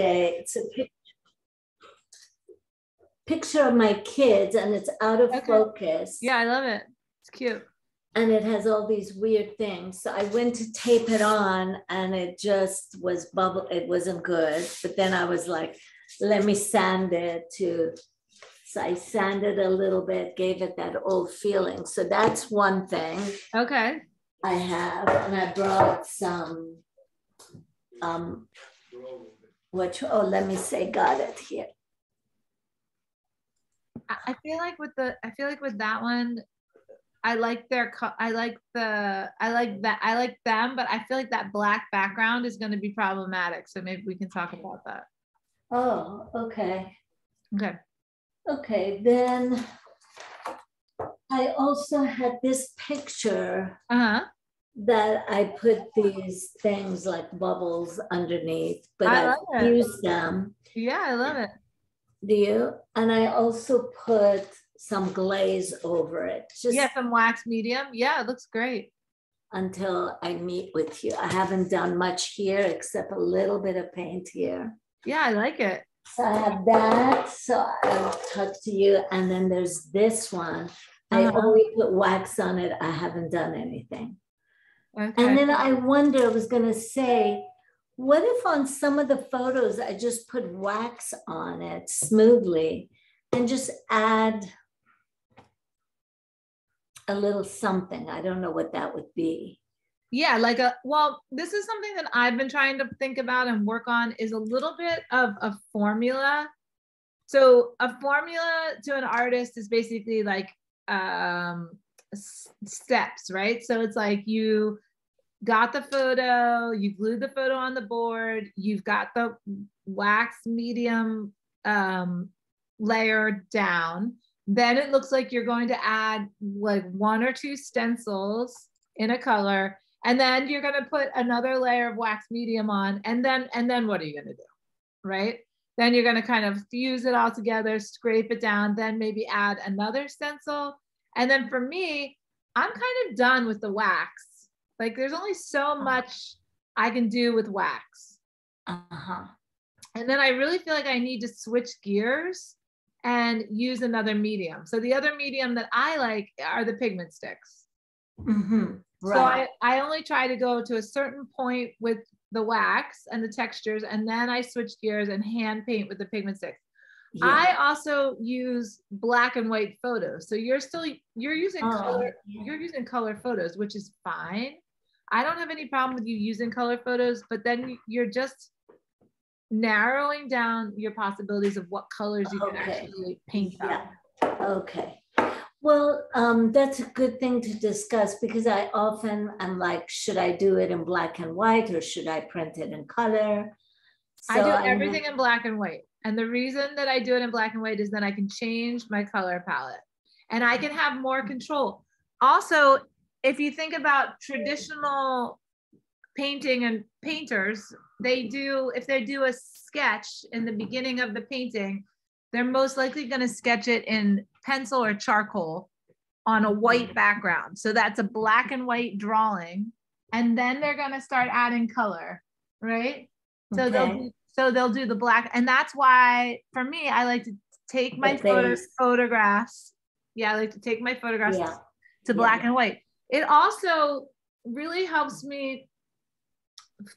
today. It's a picture picture of my kids and it's out of Okay. focus. Yeah, I love it. It's cute. And it has all these weird things. So I went to tape it on and it just was bubble. It wasn't good. But then I was like, let me sand it to. So I sanded a little bit, gave it that old feeling. So that's one thing Okay. I have. And I brought some, um, which, oh, let me say, got it here. I feel like with the I feel like with that one, I like their I like the I like that I like them, but I feel like that black background is going to be problematic. So maybe we can talk about that. Oh, okay. Okay. Okay, then I also had this picture Uh huh. That I put these things like bubbles underneath, but I I, it. them. Yeah, I love it. Do you? And I also put some glaze over it, just Yeah, some wax medium. Yeah, it looks great. until I meet with you. I haven't done much here except a little bit of paint here. Yeah, I like it. So I have that. So I'll talk to you. And then there's this one. I Uh-huh. only put wax on it. I haven't done anything. Okay. And then I wonder, I was gonna say, what if on some of the photos I just put wax on it smoothly and just add a little something? I don't know what that would be. yeah like a well this is something that i've been trying to think about and work on is a little bit of a formula so a formula to an artist is basically like um steps right? So it's like you got the photo you glued the photo on the board you've got the wax medium um layer down. Then it looks like you're going to add like one or two stencils in a color and then you're going to put another layer of wax medium on and then and then what are you going to do right? Then you're going to kind of fuse it all together scrape it down then maybe add another stencil and then for me i'm kind of done with the wax like there's only so much i can do with wax Uh-huh. and then i really feel like i need to switch gears and use another medium so the other medium that i like are the pigment sticks Mm-hmm. so I, I only try to go to a certain point with the wax and the textures, and then I switch gears and hand paint with the pigment sticks. Yeah. I also use black and white photos. So you're still you're using Oh, color, yeah. you're using color photos, which is fine. I don't have any problem with you using color photos, but then you're just narrowing down your possibilities of what colors you can actually paint. Yeah. Okay. Well, um, that's a good thing to discuss because I often am like, should I do it in black and white or should I print it in color? I do So I'm- everything in black and white. And the reason that I do it in black and white is then I can change my color palette and I can have more control. Also, if you think about traditional painting and painters, they do, if they do a sketch in the beginning of the painting, they're most likely going to sketch it in pencil or charcoal on a white background. So that's a black and white drawing. And then they're going to start adding color, right? So they'll Okay. do, so they'll do the black, and that's why for me, I like to take my photo, photographs. Yeah, I like to take my photographs Yeah. to yeah. black and white. It also really helps me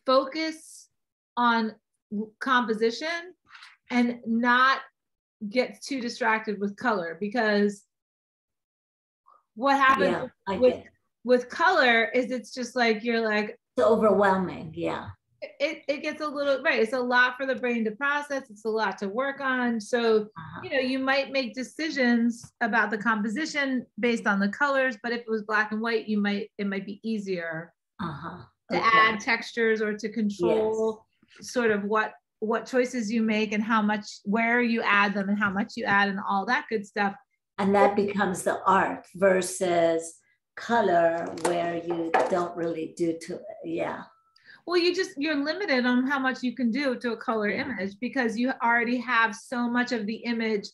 focus on composition and not get too distracted with color because what happens Yeah, with with color is it's just like you're like It's overwhelming. Yeah. It, it gets a little right it's a lot for the brain to process it's a lot to work on so Uh-huh. you know you might make decisions about the composition based on the colors but if it was black and white you might it might be easier Uh-huh. to Okay. add textures or to control sort of what what choices you make and how much where you add them and how much you add and all that good stuff And that becomes the art versus color where you don't really do to. Yeah. Well you just you're limited on how much you can do to a color image because you already have so much of the image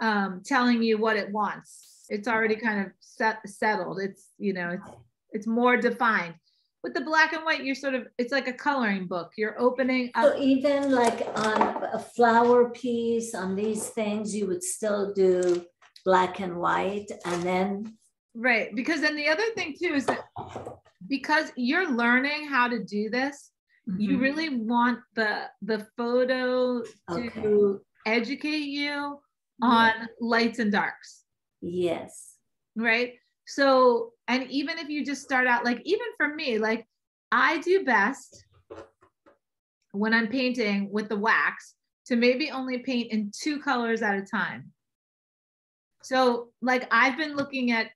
um, telling you what it wants it's already kind of set, settled it's you know it's it's more defined with the black and white, you're sort of, it's like a coloring book. You're opening up. So even like on a flower piece, on these things, you would still do black and white and then, Right. Because then the other thing too is that because you're learning how to do this, you Mhm. really want the the photo to Okay. educate you on lights and darks. yes. right? So, and even if you just start out, like, even for me, like, I do best when I'm painting with the wax to maybe only paint in two colors at a time. So, like, I've been looking at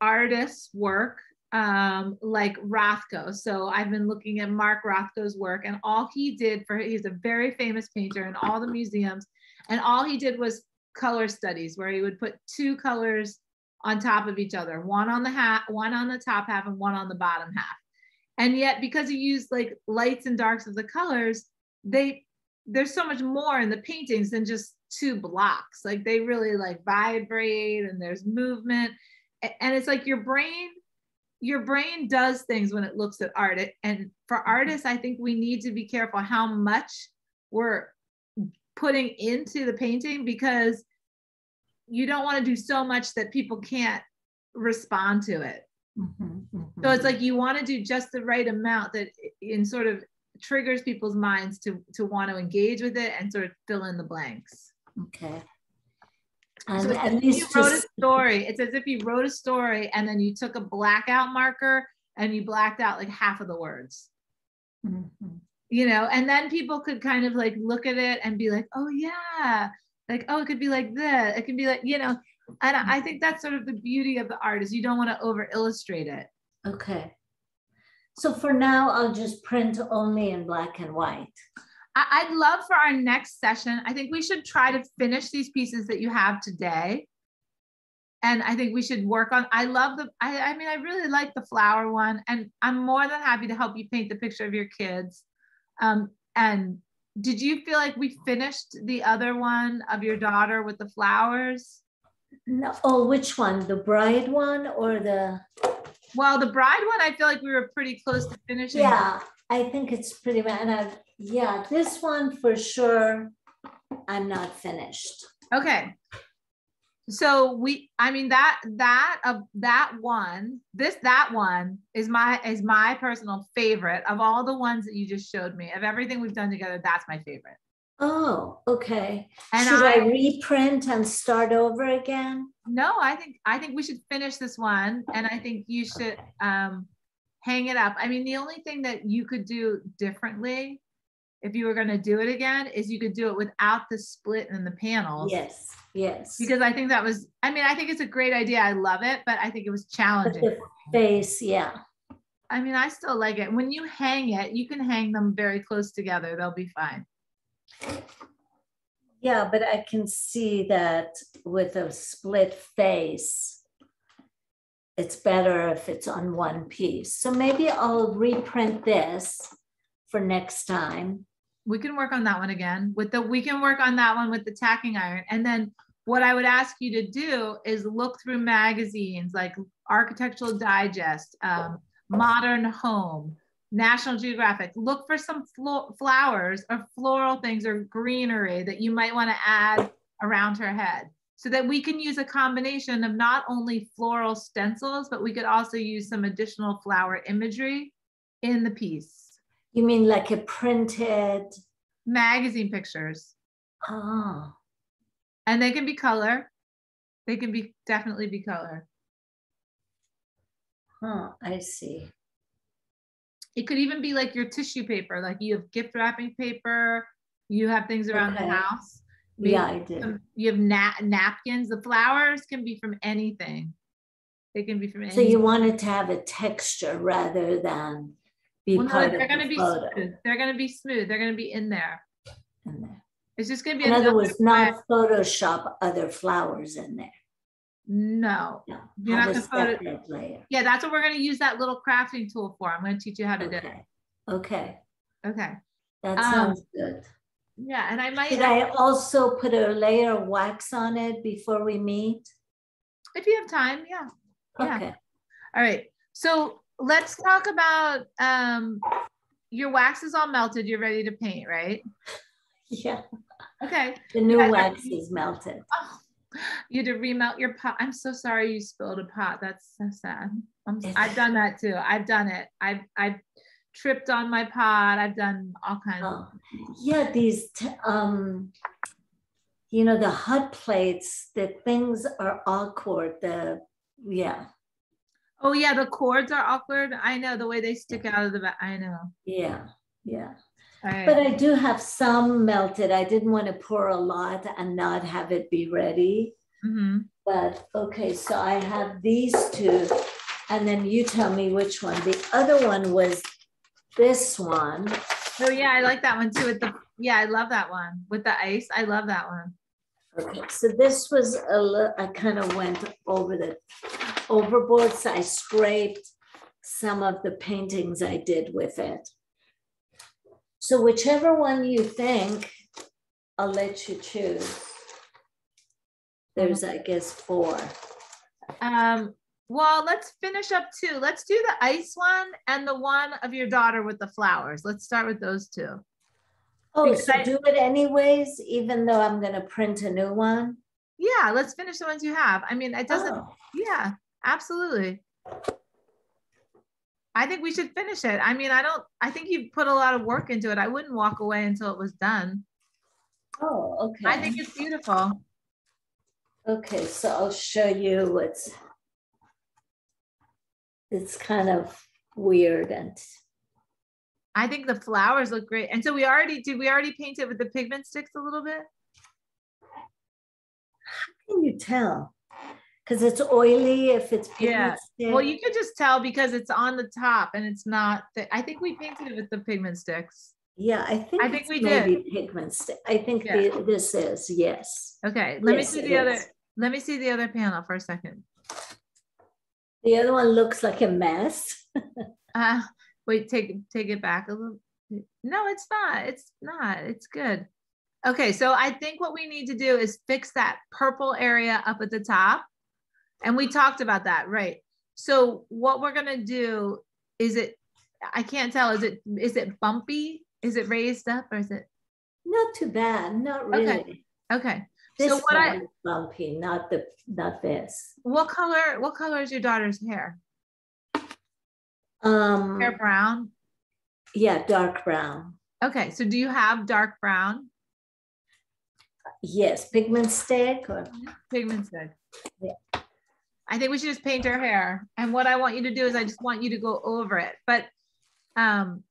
artists' work, um, like Rothko. So, I've been looking at Mark Rothko's work, and all he did for he's a very famous painter in all the museums, and all he did was color studies where he would put two colors on top of each other, one on the half, one on the top half, and one on the bottom half. And yet, because he used like lights and darks of the colors, they there's so much more in the paintings than just two blocks. Like they really like vibrate and there's movement. And it's like your brain, your brain does things when it looks at art. It- And for artists, I think we need to be careful how much we're putting into the painting because you don't want to do so much that people can't respond to it. Mhm, So it's like you want to do just the right amount that in sort of triggers people's minds to to want to engage with it and sort of fill in the blanks. Okay. So And it's at as if you least wrote a story. It's as if you wrote a story and then you took a blackout marker and you blacked out like half of the words. Mhm. you know and then people could kind of like look at it and be like oh yeah like oh it could be like this it can be like you know and i I think that's sort of the beauty of the art is you don't want to over illustrate it okay. So for now, I'll just print only in black and white. I, i'd love for our next session i think we should try to finish these pieces that you have today and i think we should work on i love the i, I mean i really like the flower one and i'm more than happy to help you paint the picture of your kids um, and did you feel like we finished the other one of your daughter with the flowers No, oh, which one? The bride one or the? well the bride one i feel like we were pretty close to finishing Yeah, I think it's pretty much, and I, yeah, this one for sure, I'm not finished. Okay. So we, I mean that that of that one, this that one is my is my personal favorite of all the ones that you just showed me. Of everything we've done together, that's my favorite. Oh, okay. And Should I I- reprint and start over again? No, I think I think we should finish this one, and I think you should um, hang it up. I mean, the only thing that you could do differently, if you were going to do it again, is you could do it without the split in the panels. Yes, yes. Because I think that was, I mean, I think it's a great idea. I love it, but I think it was But challenging. the face, yeah. I mean, I still like it. When you hang it, you can hang them very close together. They'll be fine. Yeah, but I can see that with a split face, it's better if it's on one piece. So maybe I'll reprint this for next time. We can work on that one again with the, we can work on that one with the tacking iron. And then what I would ask you to do is look through magazines like Architectural Digest, um, Modern Home, National Geographic. Look for some flo- flowers or floral things or greenery that you might want to add around her head so that we can use a combination of not only floral stencils, but we could also use some additional flower imagery in the piece. You mean like a printed? Magazine pictures, Oh, and they can be color. They can be definitely be color. huh, I see. It could even be like your tissue paper, like you have gift wrapping paper, you have things around Okay. the house. Maybe Yeah, I do. some- you have na- napkins. The flowers can be from anything. They can be from anything. So you wanted to have a texture rather than be Well, part of they're going to the be photo. smooth. They're going to be smooth. They're going to be in there. in there. It's just going to be In other another words, not Photoshop other flowers in there. No. No, You're have not a gonna photo-. Yeah, that's what we're going to use that little crafting tool for. I'm going to teach you how to do it. Okay, okay, Okay. that Um, sounds good. Yeah, and I might Should I also put a layer of wax on it before we meet? if you have time. Yeah. Yeah. Okay, All right. So let's talk about um, your wax is all melted. You're ready to paint, right? Yeah. Okay. The new I- I- wax is melted. Oh, you had to remelt your pot. I'm so sorry you spilled a pot. That's so sad. I'm, i've done that too. I've done it. I've I've tripped on my pot. I've done all kinds of Oh, yeah, these, t- um, you know, the hot plates, the things are awkward. The, yeah, Oh yeah, the cords are awkward. I know the way they stick out of the back. I know. yeah, yeah. Right. But I do have some melted. I didn't want to pour a lot and not have it be ready. Mhm. But okay, so I have these two, and then you tell me which one. The other one was this one. Oh yeah, I like that one too. With the yeah, I love that one with the ice. I love that one. Okay, so this was a little, I kind of went over the overboard, so I scraped some of the paintings I did with it. So whichever one you think, I'll let you choose. There's, I guess, four. Um, well, let's finish up two. Let's do the ice one and the one of your daughter with the flowers. Let's start with those two. Oh, Because so I- do it anyways, even though I'm gonna print a new one? Yeah, let's finish the ones you have. I mean, it doesn't, Oh, yeah, absolutely. I think we should finish it. I mean, I don't, I think you've put a lot of work into it. I wouldn't walk away until it was done. Oh, okay. I think it's beautiful. Okay, so I'll show you what's. It's kind of weird and, I think the flowers look great. And so we already, did we already paint it with the pigment sticks a little bit? how can you tell? Because it's oily if it's Yeah, Well, you could just tell because it's on the top and it's not, thi- I think we painted it with the pigment sticks. Yeah, I think. I think we did. Pigment stick. I think Yeah. the- this is, yes. Okay, let me see the other, is. let me see the other panel for a second. The other one looks like a mess. Uh, wait, take, take it back a little. No, it's not, it's not, it's good. Okay, so I think what we need to do is fix that purple area up at the top. And we talked about that, right? So what we're gonna do, is it, I can't tell, is it, is it bumpy? Is it raised up or is it, Not too bad, not really. okay. okay. This So what I- bumpy, not the, not this. What color, what color is your daughter's hair? Um, Hair brown? yeah, dark brown. Okay, so do you have dark brown Yes, pigment stick or, pigment stick? Yeah. I think we should just paint her hair. And what I want you to do is I just want you to go over it. But um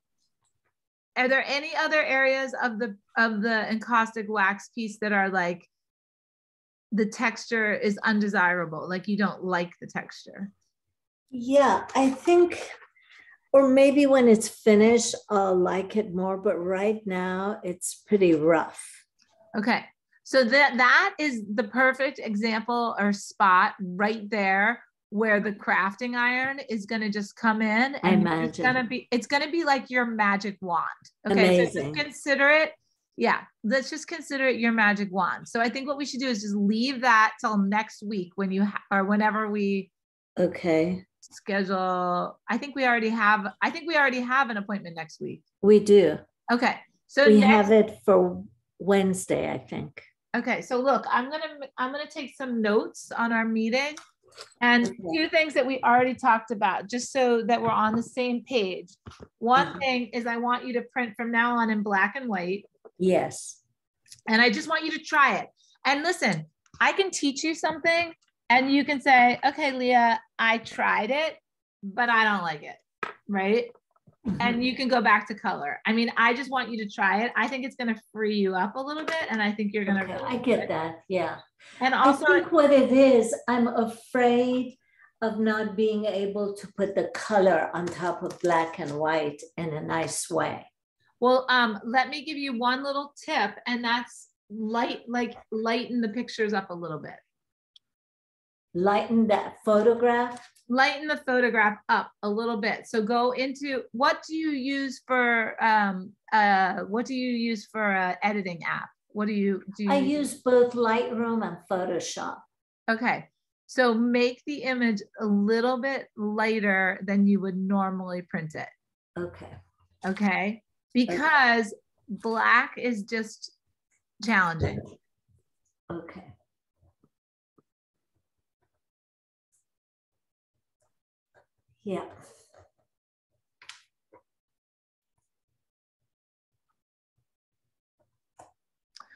are there any other areas of the of the encaustic wax piece that are like the texture is undesirable, like you don't like the texture? yeah, I think, or maybe when it's finished, I'll like it more, but right now it's pretty rough. Okay. So that that is the perfect example or spot right there where the crafting iron is going to just come in I and it's going to be it's going to be like your magic wand. Okay? So Amazing. just consider it yeah, let's just consider it your magic wand. So I think what we should do is just leave that till next week when you ha- or whenever we Okay, schedule I think we already have I think we already have an appointment next week. we do. Okay. So We next have it for Wednesday, I think. Okay, so look, I'm gonna I'm gonna take some notes on our meeting and two things that we already talked about, just so that we're on the same page. One Uh-huh. thing is I want you to print from now on in black and white, Yes. and I just want you to try it. And listen, I can teach you something, and you can say, "Okay, Leah, I tried it, but I don't like it," right? And you can go back to color. I mean, I just want you to try it. I think it's gonna free you up a little bit, and I think you're gonna. Okay, really I get that, yeah. And I also, think what it is, I'm afraid of not being able to put the color on top of black and white in a nice way. Well, um, let me give you one little tip, and that's light, like lighten the pictures up a little bit. Lighten that photograph. Lighten the photograph up a little bit. So go into what do you use for um uh what do you use for a editing app? What do you do? You I use both Lightroom and Photoshop. okay. So make the image a little bit lighter than you would normally print it. Okay. Okay. Because black is just challenging. Okay. Yeah.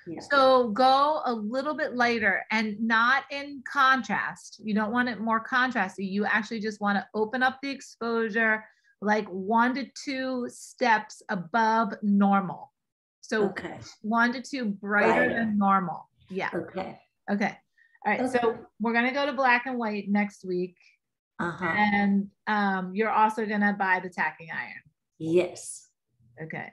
Yeah. So go a little bit lighter and not in contrast. You don't want it more contrasty. You actually just want to open up the exposure like one to two steps above normal. So Okay. one to two brighter Brighter. than normal. Yeah. Okay. Okay. All right. So we're gonna go to black and white next week, Uh-huh. and um, you're also gonna buy the tacking iron. Yes. Okay.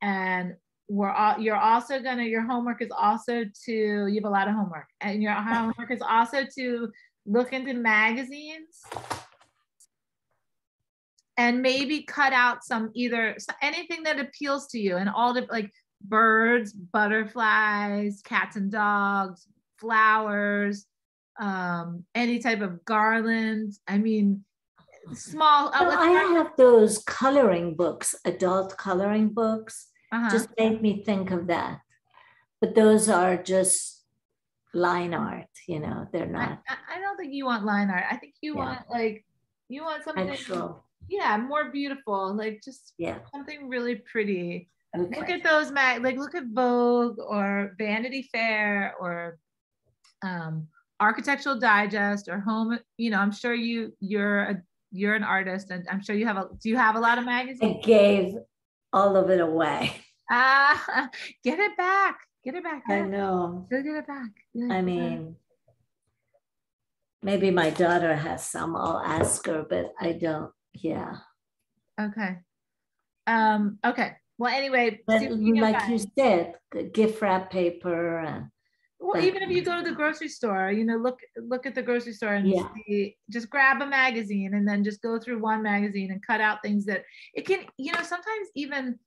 And we're all you're also gonna your homework is also to you have a lot of homework, and your homework is also to look into magazines and maybe cut out some either anything that appeals to you and all the like birds, butterflies, cats and dogs, flowers, um, any type of garland. I mean, small. Well, I have those coloring books, adult coloring books. uh-huh. Just made me think of that. But those are just line art, you know, they're not I- I don't think you want line art. I think you Yeah. want like you want something actual. yeah, more beautiful, like just Yeah. something really pretty. Look at those mag like look at Vogue or Vanity Fair or um Architectural Digest or Home, you know, I'm sure you you're a you're an artist and I'm sure you have a do you have a lot of magazines? I gave all of it away. Ah, get it back. Get it back. I know. Go get it back. I mean, maybe my daughter has some. I'll ask her, but I don't. Yeah. Okay. Um, okay. Well, anyway, But like you said, gift wrap paper and Well, even if you go to the grocery store, you know, look look at the grocery store and Yeah. see, just grab a magazine and then just go through one magazine and cut out things that it can, you know, sometimes even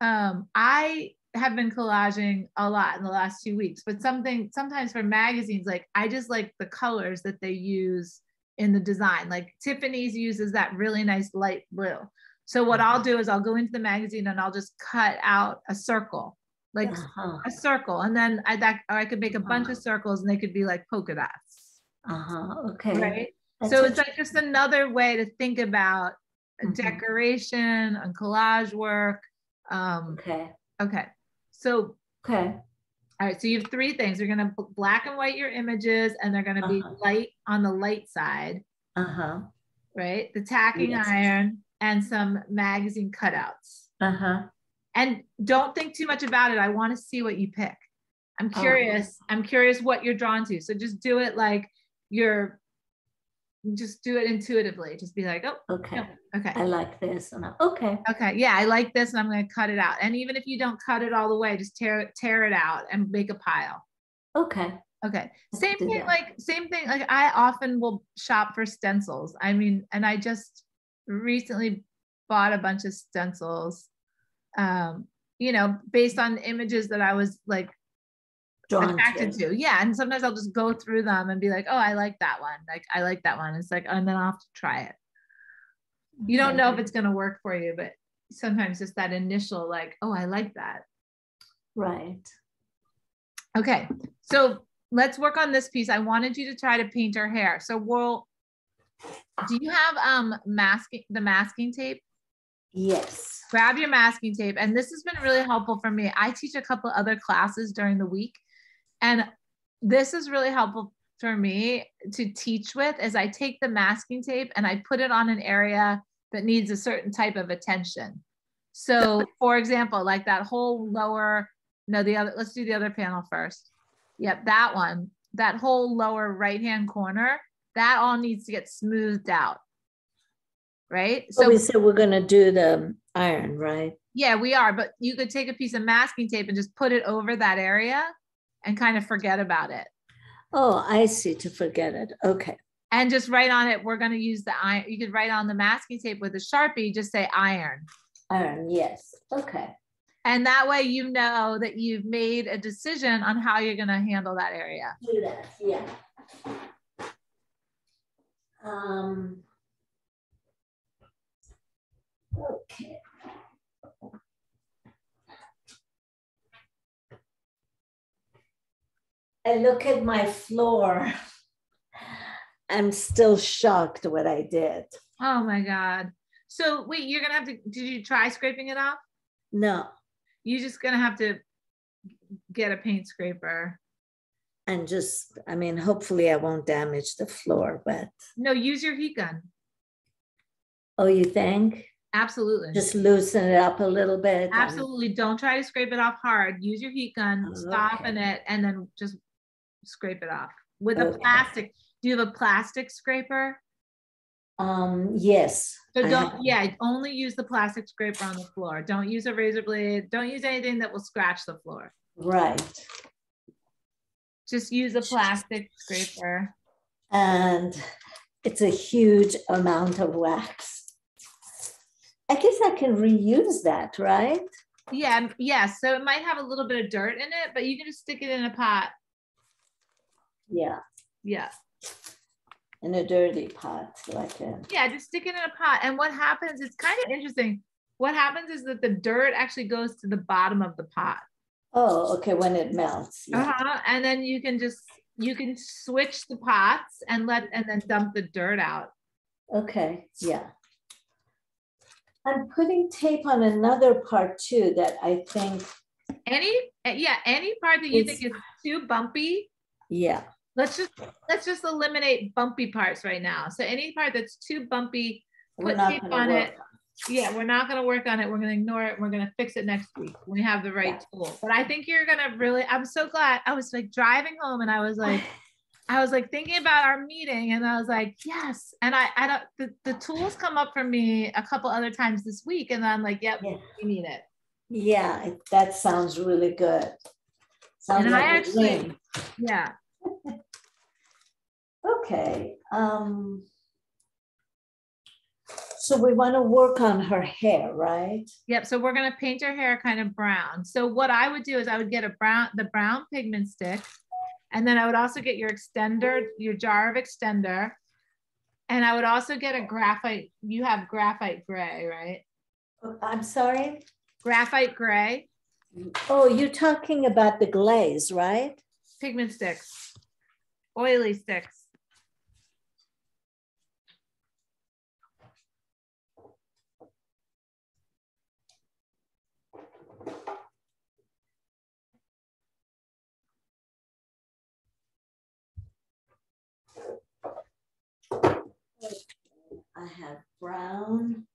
um, I have been collaging a lot in the last two weeks, but something sometimes for magazines, like I just like the colors that they use in the design. Like Tiffany's uses that really nice light blue. So what I'll do is I'll go into the magazine and I'll just cut out a circle, like uh-huh, a circle and then I that or I could make a bunch of circles and they could be like polka dots. uh-huh. Okay. Right. That's so it's like just another way to think about Mhm. decoration and collage work. Um, Okay. okay. So Okay. all right, so you have three things. You're gonna black and white your images and they're gonna be Uh-huh. light on the light side, Uh-huh. right? The tacking Yes. iron and some magazine cutouts. Uh-huh. And don't think too much about it. I want to see what you pick. I'm Oh. curious. I'm curious what you're drawn to. So just do it like you're just do it intuitively. Just be like, oh, Okay. no, okay. I like this. And I, okay. Okay. Yeah, I like this and I'm going to cut it out. And even if you don't cut it all the way, just tear it, tear it out and make a pile. Okay. Okay. Same thing, that. like same thing. Like I often will shop for stencils. I mean, and I just recently bought a bunch of stencils. Um, you know, based on images that I was like attracted to. to. Yeah. And sometimes I'll just go through them and be like, oh, I like that one. Like I like that one. It's like, and then I'll have to try it. You don't know if it's gonna work for you, but sometimes just that initial like, oh, I like that. Right. Okay, so let's work on this piece. I wanted you to try to paint her hair. So we'll, do you have um masking, the masking tape? Yes. Grab your masking tape. And this has been really helpful for me. I teach a couple other classes during the week. And this is really helpful for me to teach with as I take the masking tape and I put it on an area that needs a certain type of attention. So for example, like that whole lower, no, the other, let's do the other panel first. Yep, that one, that whole lower right-hand corner, that all needs to get smoothed out. Right? So we said we're gonna do the iron, right? Yeah, we are, but you could take a piece of masking tape and just put it over that area and kind of forget about it. Oh, I see, to forget it. Okay. And just write on it, we're gonna use the iron, you could write on the masking tape with a Sharpie, just say iron. Iron, yes. Okay. And that way you know that you've made a decision on how you're gonna handle that area. Do that, yeah. Um, okay. I look at my floor. I'm still shocked what I did. Oh my God. So wait, you're gonna have to, did you try scraping it off? No, You're just gonna have to get a paint scraper. and just, I mean, hopefully I won't damage the floor, but, No, use your heat gun. oh, you think? Absolutely. Just loosen it up a little bit? and- Absolutely. Don't try to scrape it off hard. Use your heat gun, Oh, soften okay. it, and then just scrape it off with a plastic. Do you have a plastic scraper? Um, yes. So don't, yeah, only use the plastic scraper on the floor. Don't use a razor blade. Don't use anything that will scratch the floor. Right, Just use a plastic scraper. and it's a huge amount of wax. I guess I can reuse that, right? Yeah, m- yeah. So it might have a little bit of dirt in it, but you can just stick it in a pot. Yeah, Yeah. in a dirty pot, like a, Yeah, just stick it in a pot. And what happens, it's kind of interesting. What happens is that the dirt actually goes to the bottom of the pot. oh, okay, when it melts. yeah. Uh-huh. And then you can just you can switch the pots and let and then dump the dirt out. Okay, yeah. I'm putting tape on another part too that I think, Any yeah, any part that you think is too bumpy, yeah, let's just let's just eliminate bumpy parts right now. So any part that's too bumpy, Put tape on work. it. yeah, we're not gonna work on it. We're gonna ignore it. We're gonna fix it next week when we have the right tool. But I think you're gonna really, I'm so glad. I was like driving home and I was like, I was like thinking about our meeting and I was like, yes. And I, I don't, the, the tools come up for me a couple other times this week. And I'm like, yep, Yeah. we need it. Yeah, it- that sounds really good. Sounds And I like a actually-. Yeah. Okay, um. So we want to work on her hair, right? Yep. So we're gonna paint her hair kind of brown. So what I would do is I would get a brown, the brown pigment stick. And then I would also get your extender, your jar of extender. And I would also get a graphite, you have graphite gray, right? Oh, I'm sorry? Graphite gray Oh, you're talking about the glaze, right? pigment sticks, oily sticks. I have brown.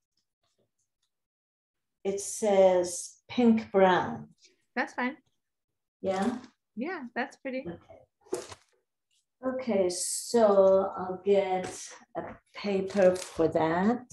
It says pink brown, That's fine. yeah? Yeah, that's pretty. Okay, so I'll get a paper for that.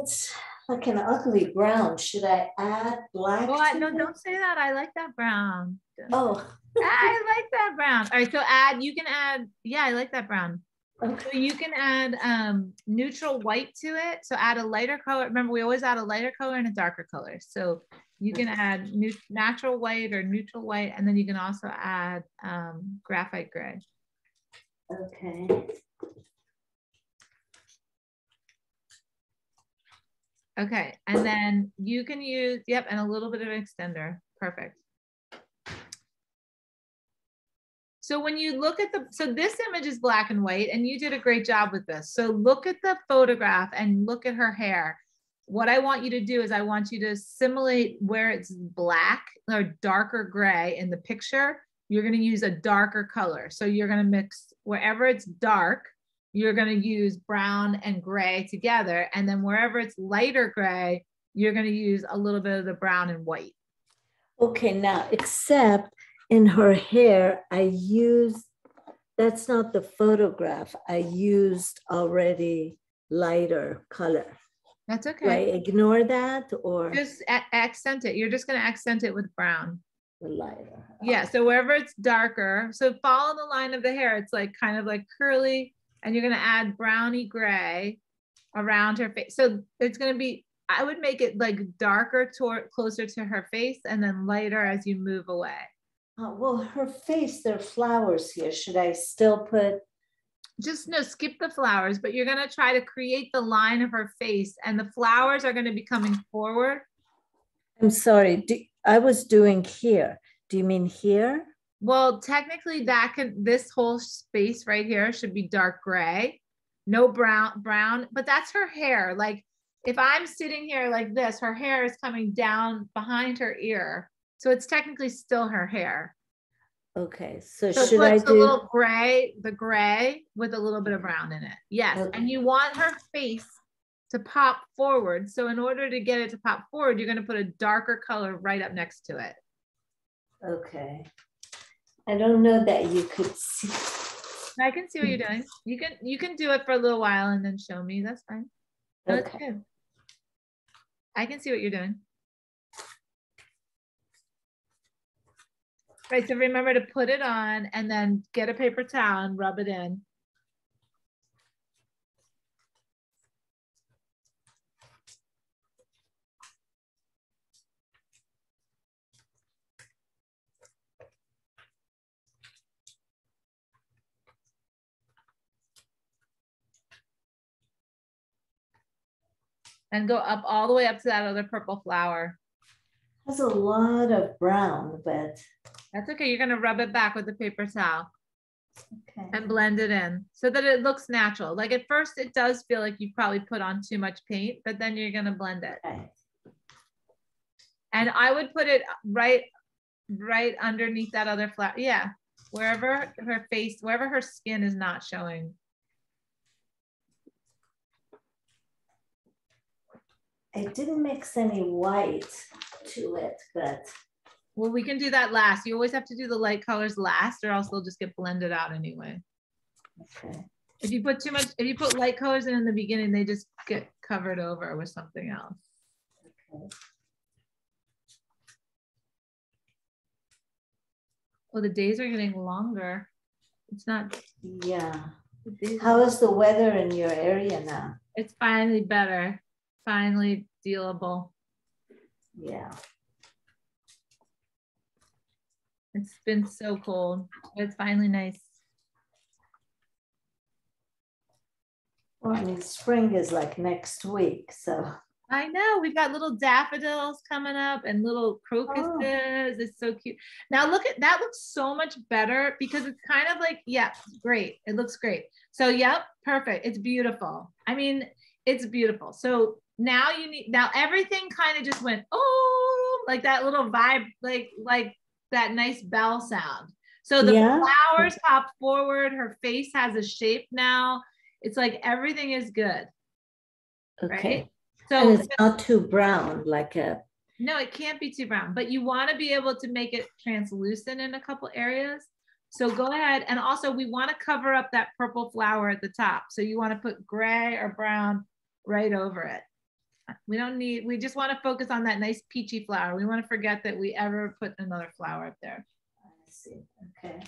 It's like an ugly brown. Should I add black? I- no, it? don't say that. I like that brown. Oh, I like that brown. All right, so add, you can add, yeah, I like that brown. okay. So you can add um, neutral white to it. So add a lighter color. Remember, we always add a lighter color and a darker color. So you can add new, natural white or neutral white, and then you can also add um, graphite gray. Okay. Okay, and then you can use, yep, and a little bit of extender. Perfect. So when you look at the, so this image is black and white, and you did a great job with this. So look at the photograph and look at her hair. What I want you to do is I want you to simulate where it's black or darker gray in the picture. You're going to use a darker color. So you're going to mix wherever it's dark, you're going to use brown and gray together. And then wherever it's lighter gray, you're going to use a little bit of the brown and white. Okay, now, except in her hair, I used, that's not the photograph. I used already lighter color. That's Do I okay. ignore that or Just accent it. You're just gonna accent it with brown. lighter? Yeah, so wherever it's darker, so follow the line of the hair. It's like kind of like curly, and you're gonna add brownie gray around her face. So it's gonna be, I would make it like darker toward closer to her face and then lighter as you move away. Uh, well, her face, there are flowers here. Should I still put? Just no, skip the flowers, but you're gonna try to create the line of her face, and the flowers are gonna be coming forward. I'm sorry. Do, I was doing here. Do you mean here? Well, technically that can, this whole space right here should be dark gray, no brown, brown, but that's her hair. Like if I'm sitting here like this, her hair is coming down behind her ear. So it's technically still her hair. Okay. So, So should I put the little gray, the gray with a little bit of brown in it. Yes. Okay. And you want her face to pop forward. So in order to get it to pop forward, you're going to put a darker color right up next to it. Okay. I don't know that you could see. I can see what you're doing. You can you can do it for a little while and then show me. That's fine. That's Okay. good. I can see what you're doing. Right, so remember to put it on and then get a paper towel and rub it in. And go up all the way up to that other purple flower. Has a lot of brown, but That's okay. You're gonna rub it back with the paper towel. okay. and blend it in so that it looks natural. Like at first it does feel like you probably put on too much paint, but then you're gonna blend it. Okay. And I would put it right, right underneath that other flower. Yeah, wherever her face, wherever her skin is not showing. I didn't mix any white to it, but Well, we can do that last. You always have to do the light colors last or else they'll just get blended out anyway. okay. If you put too much, if you put light colors in in the beginning, they just get covered over with something else. okay. Well, the days are getting longer. It's not, Yeah. How is the weather in your area now? It's finally better, finally dealable. Yeah. It's been so cold. but It's finally nice. Well, I mean, spring is like next week, so I know we've got little daffodils coming up and little crocuses. Oh. It's so cute. Now look at that looks so much better because it's kind of like, yeah, great. It looks great. So yep, perfect. It's beautiful. I mean, it's beautiful. So now you need now everything kind of just went, oh, like that little vibe, like like that nice bell sound. So the Yeah. flowers pop forward, her face has a shape now. It's like everything is good. okay. Right. And So it's not too brown, like a no, it can't be too brown, but you want to be able to make it translucent in a couple areas. So go ahead. And also we want to cover up that purple flower at the top. So you want to put gray or brown right over it. We don't need, we just want to focus on that nice peachy flower. We want to forget that we ever put another flower up there. I see. Okay.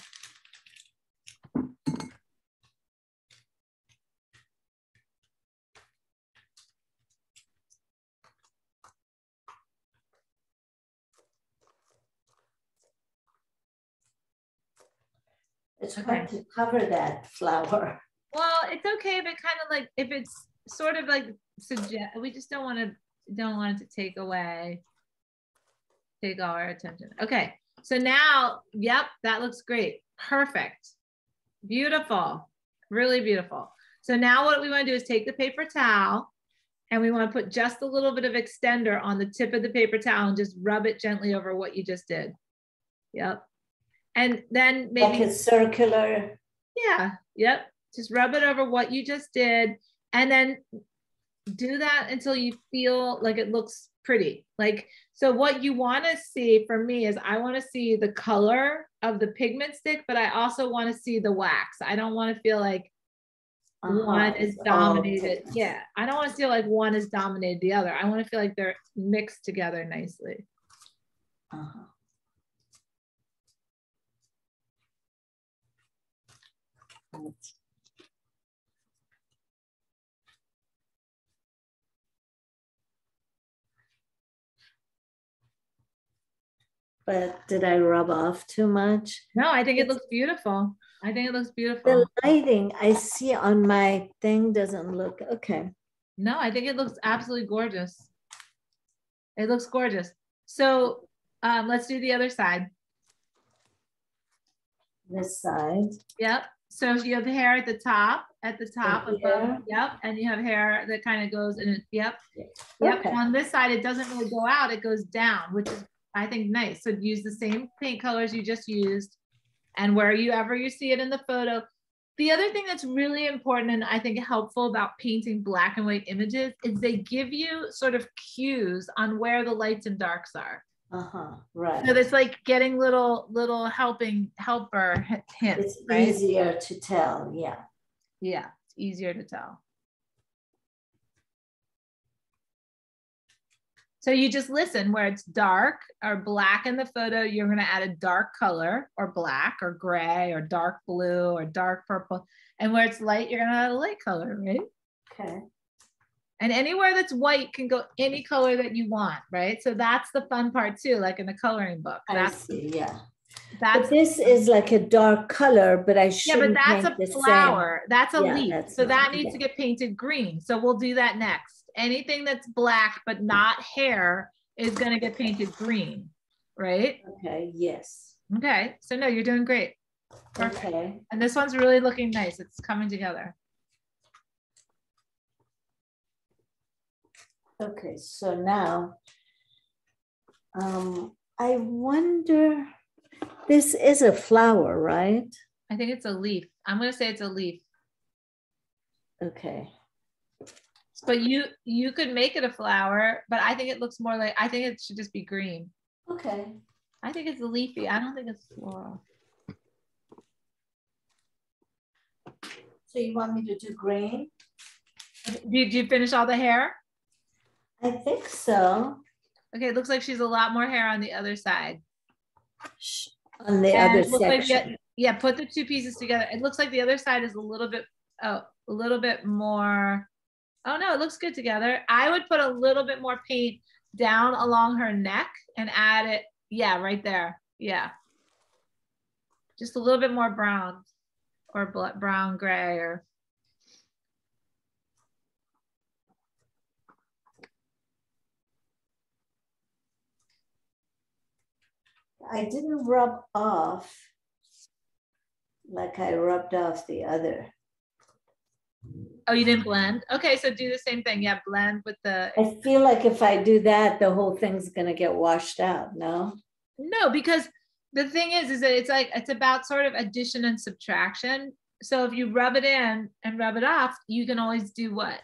It's hard to cover that flower. Well, it's okay if it kind of like, if it's sort of like suggest, we just don't want to, don't want it to take away, take all our attention. Okay, so now, yep, that looks great. Perfect. Beautiful, really beautiful. So now what we want to do is take the paper towel and we want to put just a little bit of extender on the tip of the paper towel and just rub it gently over what you just did. Yep. And then maybe Like a circular, yeah, yep. Just rub it over what you just did and then do that until you feel like it looks pretty. Like, so what you want to see for me is I want to see the color of the pigment stick, but I also want to see the wax. I don't want to feel like Uh-huh. one is Oh, dominated. okay. Yeah, I don't want to feel like one is dominated the other. I want to feel like they're mixed together nicely. Uh-huh. That's- But did I rub off too much? No, I think it looks beautiful. I think it looks beautiful. The lighting I see on my thing doesn't look, okay. No, I think it looks absolutely gorgeous. It looks gorgeous. So um, let's do the other side. This side, Yep. So you have hair at the top, at the top Right above. Yep. And you have hair that kind of goes in. Yep. Yep. okay, on this side, it doesn't really go out, it goes down, which is, I think, nice. So use the same paint colors you just used. And where you ever you see it in the photo. The other thing that's really important and I think helpful about painting black and white images is they give you sort of cues on where the lights and darks are. uh-huh, right. So it's like getting little, little helping helper hints, It's right? easier to tell, yeah. Yeah, it's easier to tell. So you just listen where it's dark or black in the photo, you're gonna add a dark color or black or gray or dark blue or dark purple. And where it's light, you're gonna add a light color, right? Okay, And anywhere that's white can go any color that you want, right? So that's the fun part too, like in the coloring book. I see, yeah. that's But this is like a dark color, but I should. Yeah, but shouldn't that's paint a the same. flower. That's a Yeah, leaf. that's So not- that needs yeah. to get painted green. So we'll do that next. Anything that's black but not hair is gonna get painted green, right? Okay, yes, Okay, so no, you're doing great. Perfect. okay. And this one's really looking nice. It's coming together. Okay, so now, um, I wonder, this is a flower, right? I think it's a leaf. I'm gonna say it's a leaf. Okay, But you you could make it a flower, but I think it looks more like I think it should just be green. okay. I think it's leafy. I don't think it's floral. So you want me to do green? Did you finish all the hair? I think so. Okay, it looks like she's a lot more hair on the other side. On the And other it like section. yeah, put the two pieces together. It looks like the other side is a little bit, oh, a little bit more. Oh no, it looks good together. I would put a little bit more paint down along her neck and add it, yeah, right there. Yeah. Just a little bit more brown or brown gray or I didn't rub off like I rubbed off the other. Oh, you didn't blend. Okay, so do the same thing. Yeah, blend with the I feel like if I do that, the whole thing's gonna get washed out, no? No, because the thing is, is that it's like it's about sort of addition and subtraction. So if you rub it in and rub it off, you can always do what?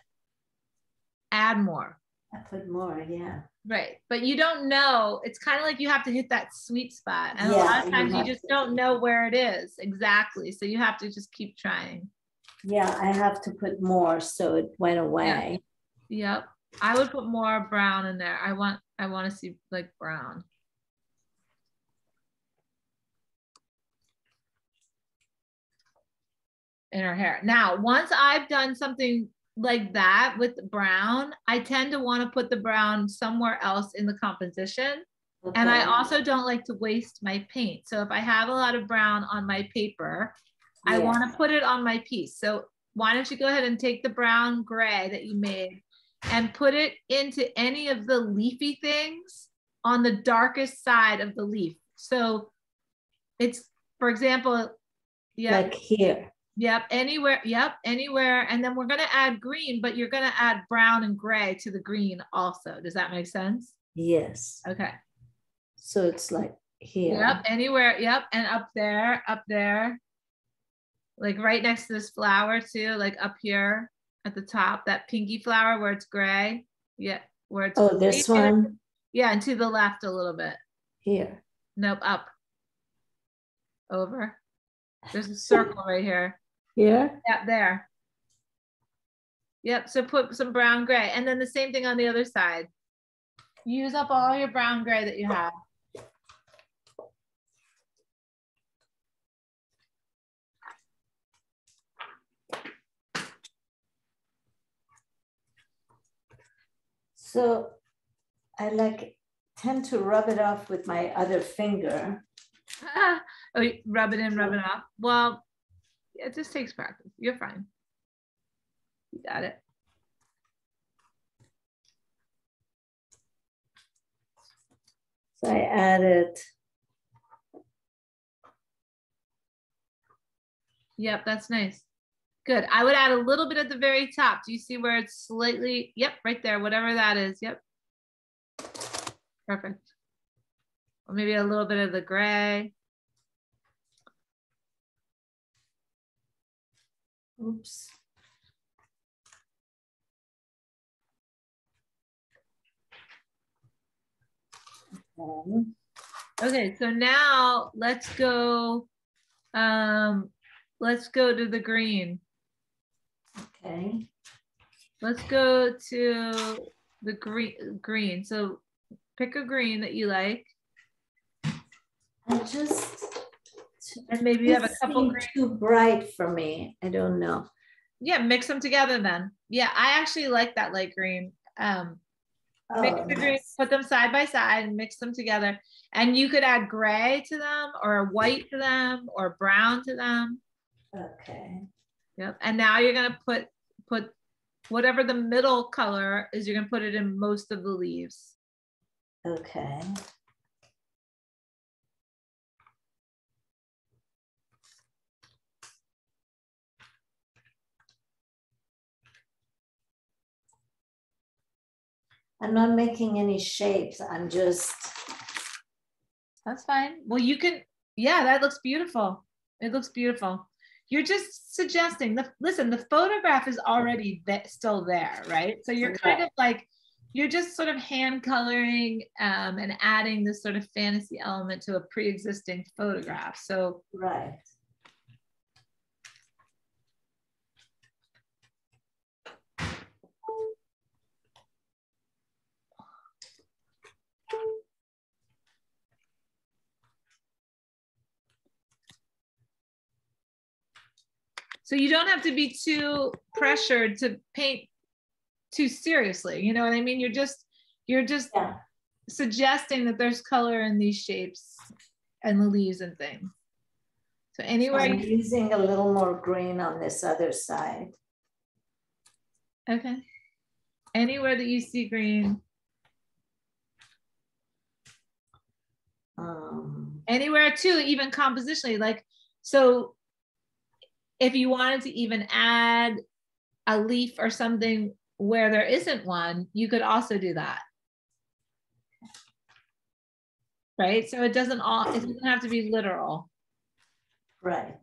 Add more. I put more, yeah. Right. But you don't know. It's kind of like you have to hit that sweet spot. And a lot of times you have just to. don't know where it is exactly. So you have to just keep trying. Yeah, I have to put more so it went away. Yep. I would put more brown in there. I want I want to see like brown. In her hair. Now, once I've done something like that with brown, I tend to want to put the brown somewhere else in the composition. And I also don't like to waste my paint. So if I have a lot of brown on my paper, I want to put it on my piece. So why don't you go ahead and take the brown gray that you made and put it into any of the leafy things on the darkest side of the leaf. So it's, for example, yeah, Like here, yep, anywhere, yep, anywhere. And then we're gonna add green, but you're gonna add brown and gray to the green also. Does that make sense? yes. Okay. So it's like here. Yep, anywhere. Yep, and up there, up there, like right next to this flower too, like up here at the top, that pinky flower where it's gray. Yeah, where it's Oh, this gray. one, Yeah, and to the left a little bit. here. Nope, up. Over. There's a circle right here. Here? Yeah, there. Yep. So put some brown gray and then the same thing on the other side. Use up all your brown gray that you have. So I like tend to rub it off with my other finger. oh, rub it in, rub it off. Well, it just takes practice. You're fine. You got it. So I added. Yep, that's nice. Good. I would add a little bit at the very top. Do you see where it's slightly, yep, right there, whatever that is. Yep. Perfect. Or maybe a little bit of the gray. Oops. Okay, so now let's go, um, let's go to the green. Okay. Let's go to the green, green. So pick a green that you like. I just, and maybe you have a couple green. too bright for me. I don't know. Yeah, mix them together then. Yeah, I actually like that light green. Um, oh, mix the nice. green, put them side by side and mix them together. And you could add gray to them or white to them or brown to them. Okay. Yep. And now you're gonna put put whatever the middle color is, you're gonna put it in most of the leaves. Okay. I'm not making any shapes. I'm just. That's fine. Well, you can, yeah, that looks beautiful. It looks beautiful. You're just suggesting the, listen, the photograph is already th- still there, right? So you're kind of like, you're just sort of hand coloring um, and adding this sort of fantasy element to a pre-existing photograph. So, right. So you don't have to be too pressured to paint too seriously. You know what I mean? You're just you're just yeah. suggesting that there's color in these shapes and the leaves and things. So anywhere I'm using a little more green on this other side. Okay. Anywhere that you see green. Um, Anywhere too, even compositionally, like so if you wanted to even add a leaf or something where there isn't one, you could also do that. Right? So it doesn't all it doesn't have to be literal. Right.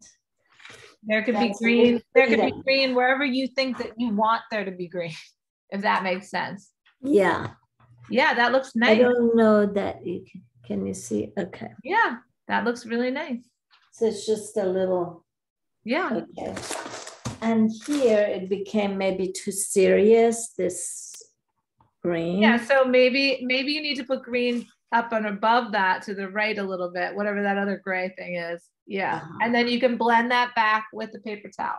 There could That's be green, there could be green wherever you think that you want there to be green, if that makes sense. Yeah. Yeah, that looks nice. I don't know that you can, can you see? Okay. Yeah, that looks really nice. So it's just a little yeah. Okay. And here it became maybe too serious, this green. Yeah, so maybe maybe you need to put green up and above that to the right a little bit, whatever that other gray thing is. Yeah. Uh-huh. And then you can blend that back with the paper towel.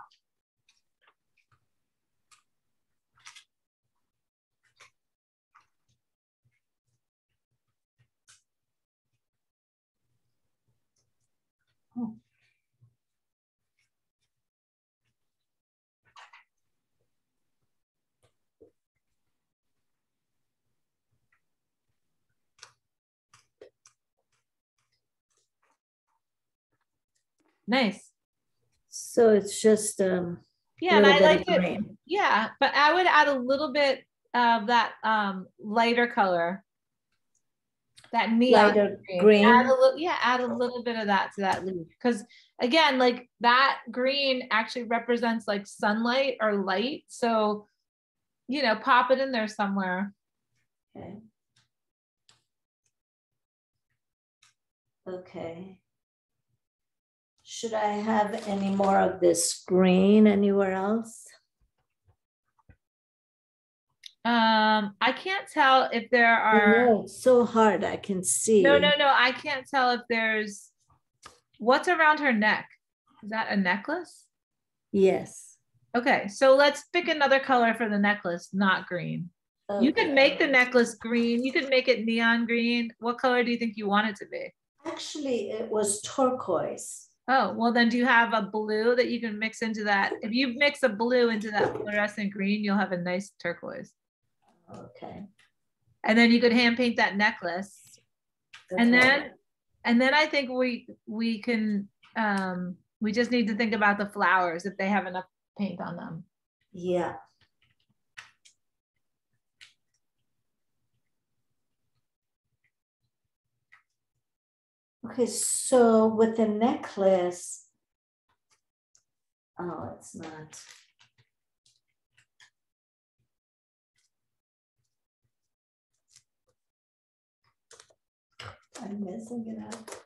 Oh. Nice. So it's just um yeah, and I like it. Yeah, but I would add a little bit of that um lighter color. That neon lighter green. green. Add a little, yeah, add a little bit of that to that leaf. Because again, like that green actually represents like sunlight or light. So, you know, pop it in there somewhere. Okay. Okay. Should I have any more of this green anywhere else? Um, I can't tell if there are. it's so hard. I can see. No, no, no. I can't tell if there's. What's around her neck? Is that a necklace? Yes. Okay, so let's pick another color for the necklace, not green. You could make the necklace green. You could make it neon green. What color do you think you want it to be? Actually, it was turquoise. Oh, well, then do you have a blue that you can mix into that? If you mix a blue into that fluorescent green, you'll have a nice turquoise. Okay. And then you could hand paint that necklace. And Okay. then, and then I think we, we can, um, we just need to think about the flowers if they have enough paint on them. Yeah. Okay, so with the necklace, oh, it's not. I'm missing it out.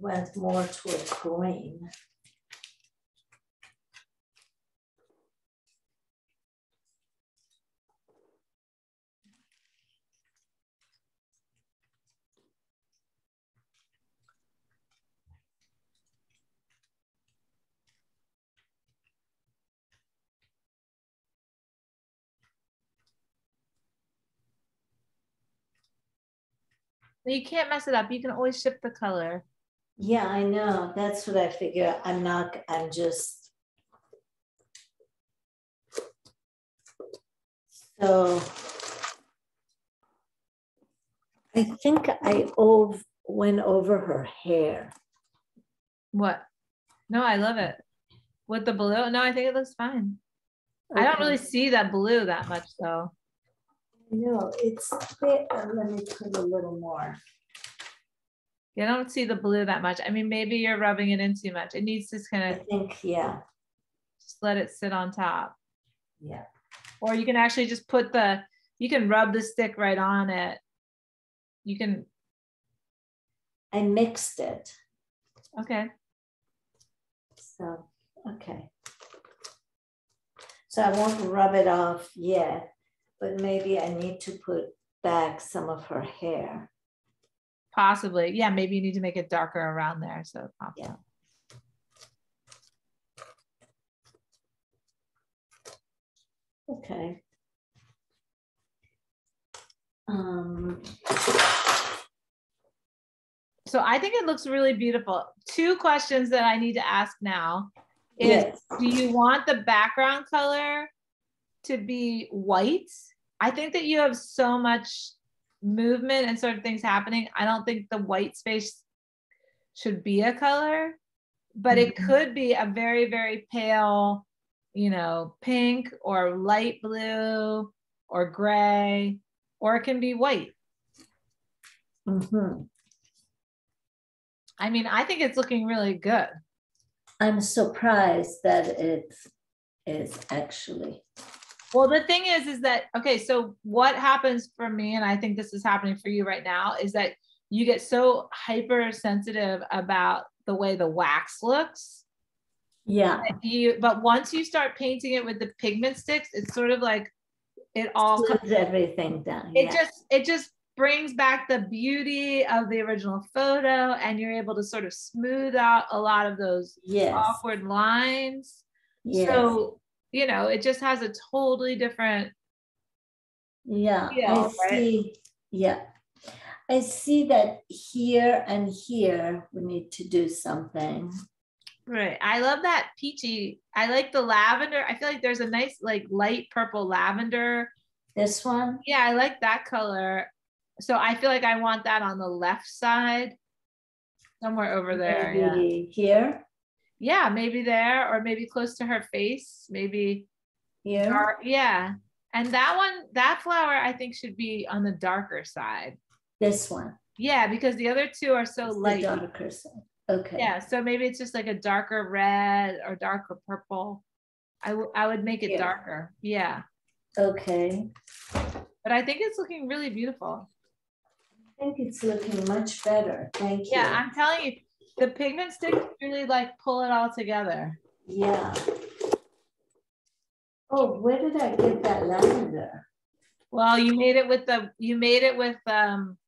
Went more toward green. You can't mess it up. You can always shift the color. Yeah, I know. That's what I figure. I'm not, I'm just. So. I think I ov- went over her hair. What? No, I love it. With the blue? No, I think it looks fine. I don't really see that blue that much though. No, it's. Uh, let me put a little more. You don't see the blue that much. I mean, maybe you're rubbing it in too much. It needs to kind of. I think, yeah, just let it sit on top. yeah. Or you can actually just put the, you can rub the stick right on it. You can, I mixed it. okay. So, okay. So I won't rub it off yet, but maybe I need to put back some of her hair. Possibly. Yeah, maybe you need to make it darker around there. So Yeah. Okay. Um, So I think it looks really beautiful. Two questions that I need to ask now is yes, do you want the background color to be white? I think that you have so much movement and sort of things happening. I don't think the white space should be a color, but it Mhm. could be a very, very pale, you know, pink or light blue or gray, or it can be white. mhm. I mean, I think it's looking really good. I'm surprised that it is actually. Well, the thing is, is that okay? So what happens for me, and I think this is happening for you right now, is that you get so hypersensitive about the way the wax looks. Yeah, You, but once you start painting it with the pigment sticks, it's sort of like it all. comes- everything down. It yeah. just, it just brings back the beauty of the original photo, and you're able to sort of smooth out a lot of those yes, awkward lines. yes, So you know, it just has a totally different yeah. feel, I right? see. Yeah, I see that here and here we need to do something. Right. I love that peachy. I like the lavender. I feel like there's a nice like light purple lavender. This one. Yeah, I like that color. So I feel like I want that on the left side. Somewhere over there. Yeah. Here, yeah, maybe there or maybe close to her face. Maybe yeah, dark. Yeah. And that one, that flower I think should be on the darker side. This one. Yeah, because the other two are so It's the light. darker side. Okay. Yeah, so maybe it's just like a darker red or darker purple. I would I would make it Yeah. darker. Yeah. Okay. But I think it's looking really beautiful. I think it's looking much better. Thank you. Yeah, I'm telling you, the pigment sticks really like pull it all together. Yeah. Oh, where did I get that lavender? Well, you made it with the you made it with um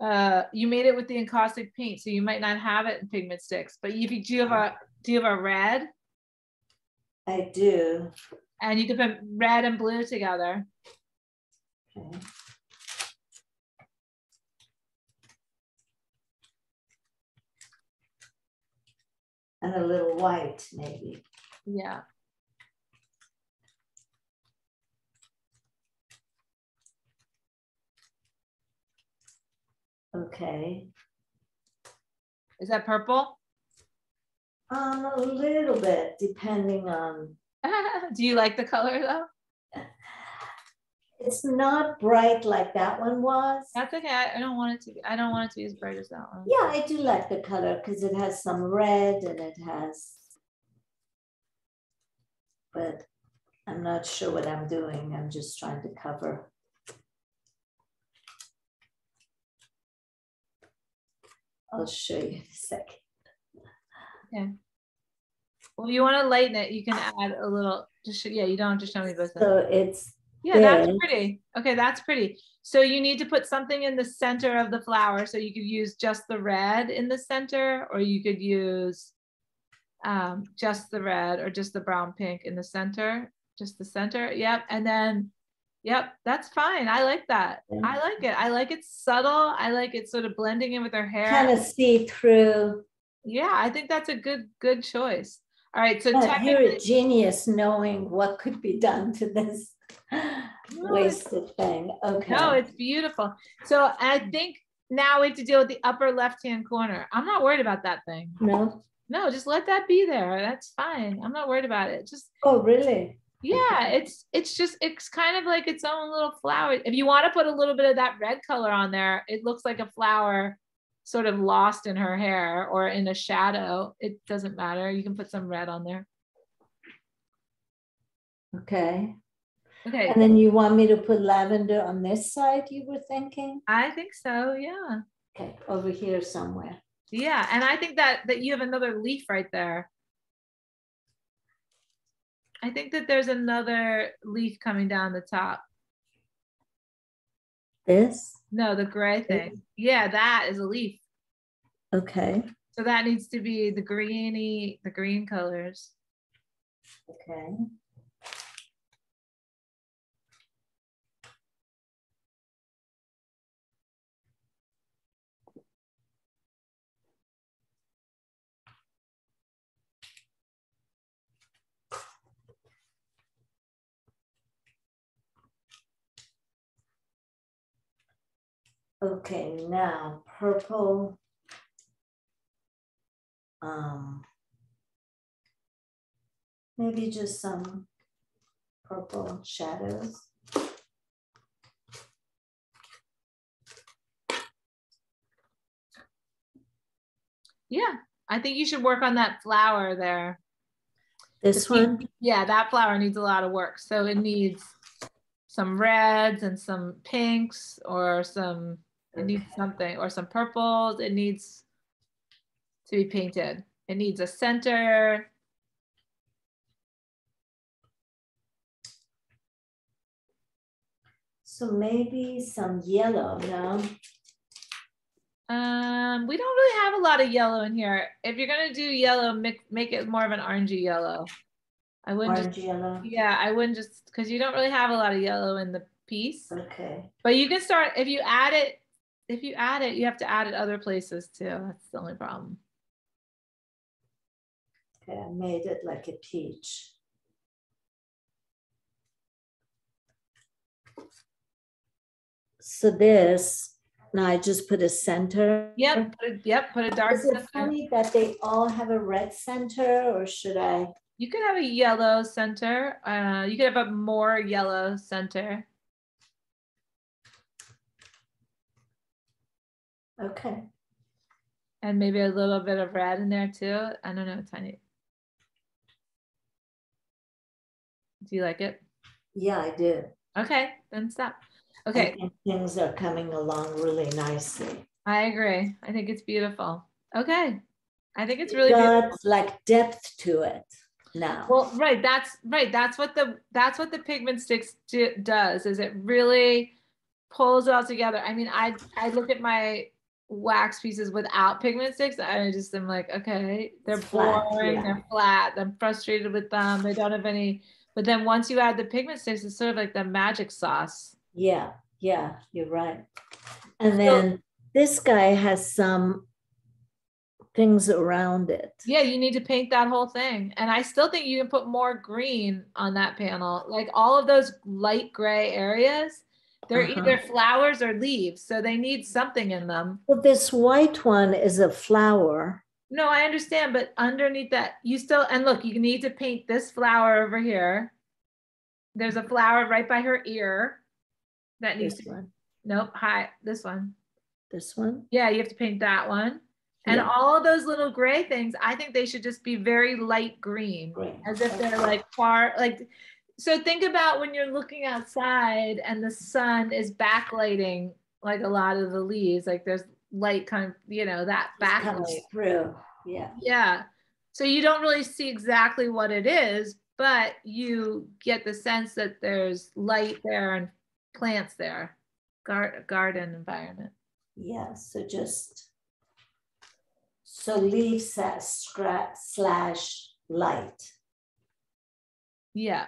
uh you made it with the encaustic paint, so you might not have it in pigment sticks. But if you do you have a do you have a red? I do. And you can put red and blue together. Okay. And a little white, maybe. Yeah. Okay. Is that purple? Um, a little bit, depending on. Do you like the color though? It's not bright like that one was. That's okay. I, I don't want it to be. I don't want it to be as bright as that one. Yeah, I do like the color because it has some red and it has. But I'm not sure what I'm doing. I'm just trying to cover. I'll show you in a second. Yeah. Well, if you want to lighten it, you can add a little. Just yeah, you don't have to show me both. So it's Yeah, that's pretty. Okay, that's pretty. So you need to put something in the center of the flower. So you could use just the red in the center, or you could use um, just the red or just the brown pink in the center, just the center. Yep. And then, yep, that's fine. I like that. I like it. I like it subtle. I like it sort of blending in with her hair. kind of see through. yeah, I think that's a good, good choice. All right. So But you're a genius knowing what could be done to this wasted thing. Okay. No, it's beautiful. So I think now we have to deal with the upper left-hand corner. I'm not worried about that thing. no. No, just let that be there. That's fine. I'm not worried about it. Just Oh, really? yeah, it's it's just it's kind of like its own little flower. If you want to put a little bit of that red color on there, it looks like a flower sort of lost in her hair or in a shadow. It doesn't matter. You can put some red on there. Okay. Okay. And then you want me to put lavender on this side, you were thinking? I think so. Yeah. Okay, over here somewhere. Yeah, and I think that that you have another leaf right there. I think that there's another leaf coming down the top. This? No, the gray thing. Yeah, that is a leaf. Okay, So that needs to be the greeny, the green colors. okay. Okay, now purple. Um, maybe just some purple shadows. Yeah, I think you should work on that flower there. This one, Yeah, that flower needs a lot of work. So it needs some reds and some pinks or some, it needs something, or some purples. It needs to be painted. It needs a center. so maybe some yellow, no? Um, we don't really have a lot of yellow in here. If you're gonna do yellow, make make it more of an orangey yellow. I wouldn't Orange just, yellow, yeah, I wouldn't just because you don't really have a lot of yellow in the piece. okay. But you can start if you add it. If you add it, you have to add it other places too. That's the only problem. Okay, I made it like a peach. So this, now I just put a center. Yep. Put a, yep. Put a dark Is it center. funny that they all have a red center or should I? You could have a yellow center. Uh, you could have a more yellow center. Okay, And maybe a little bit of red in there too. I don't know, tiny. Do you like it? yeah, I do. Okay, then stop. Okay, Things are coming along really nicely. I agree. I think it's beautiful. Okay, I think it's really beautiful. Got like depth to it. now. Well, right. That's right. That's what the that's what the pigment sticks do, does. Is it really pulls it all together? I mean, I I look at my wax pieces without pigment sticks. I just am like, okay, they're It's flat, boring. yeah. They're flat. I'm frustrated with them. They don't have any. But then once you add the pigment sticks, it's sort of like the magic sauce. Yeah, yeah, you're right. And then this guy has some things around it. Yeah, you need to paint that whole thing. And I still think you can put more green on that panel. Like all of those light gray areas, they're Uh-huh. either flowers or leaves. So they need something in them. Well, this white one is a flower. No, I understand, but underneath that, you still, and look, you need to paint this flower over here. There's a flower right by her ear that needs This to, one, nope, hi, this one. this one. Yeah, you have to paint that one. And Yeah. all those little gray things, I think they should just be very light green. Green. as if they're like far like so think about when you're looking outside and the sun is backlighting like a lot of the leaves like there's light kind of you know that backlight through. Yeah. yeah so you don't really see exactly what it is but you get the sense that there's light there and plants there Gar- garden environment Yeah. So just so leaves slash light. yeah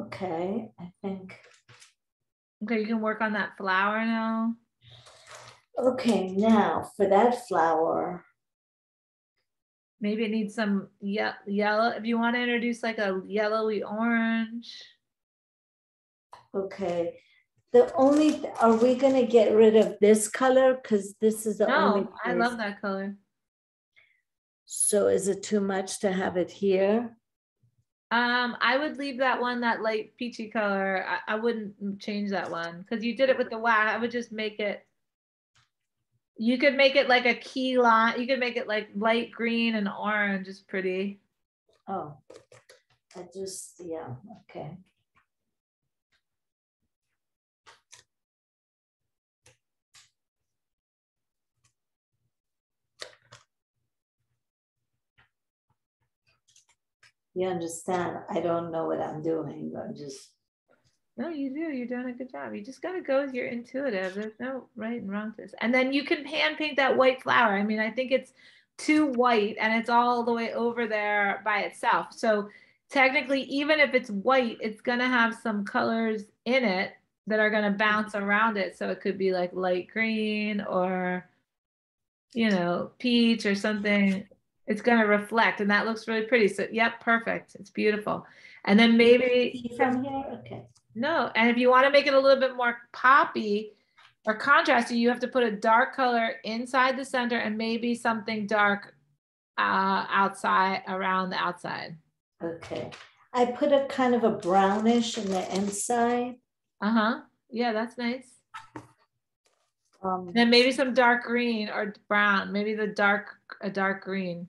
Okay. I think. okay you can work on that flower now Okay. Now for that flower. Maybe it needs some ye- yellow. If you want to introduce like a yellowy orange. Okay. The only, are we gonna get rid of this color? Cause this is the only. No, I love that color. So is it too much to have it here? Um, I would leave that one that light peachy color. I, I wouldn't change that one because you did it with the wax. I would just make it. You could make it like a key line. You could make it like light green and orange is pretty. Oh, I just, yeah, okay. You understand? I don't know what I'm doing. I'm just, No, you do. You're doing a good job. You just got to go with your intuitive. There's no right and wrong to this. And then you can hand paint that white flower. I mean, I think it's too white and it's all the way over there by itself. So technically, even if it's white, it's going to have some colors in it that are going to bounce around it. So it could be like light green or, you know, peach or something. It's going to reflect and that looks really pretty. So, yep, perfect. It's beautiful. And then maybe from here, okay. no, and if you want to make it a little bit more poppy or contrasty, you have to put a dark color inside the center and maybe something dark uh, outside around the outside. Okay. I put a kind of a brownish in the inside. Uh huh. Yeah, that's nice. Um, Then maybe some dark green or brown. Maybe the dark a dark green.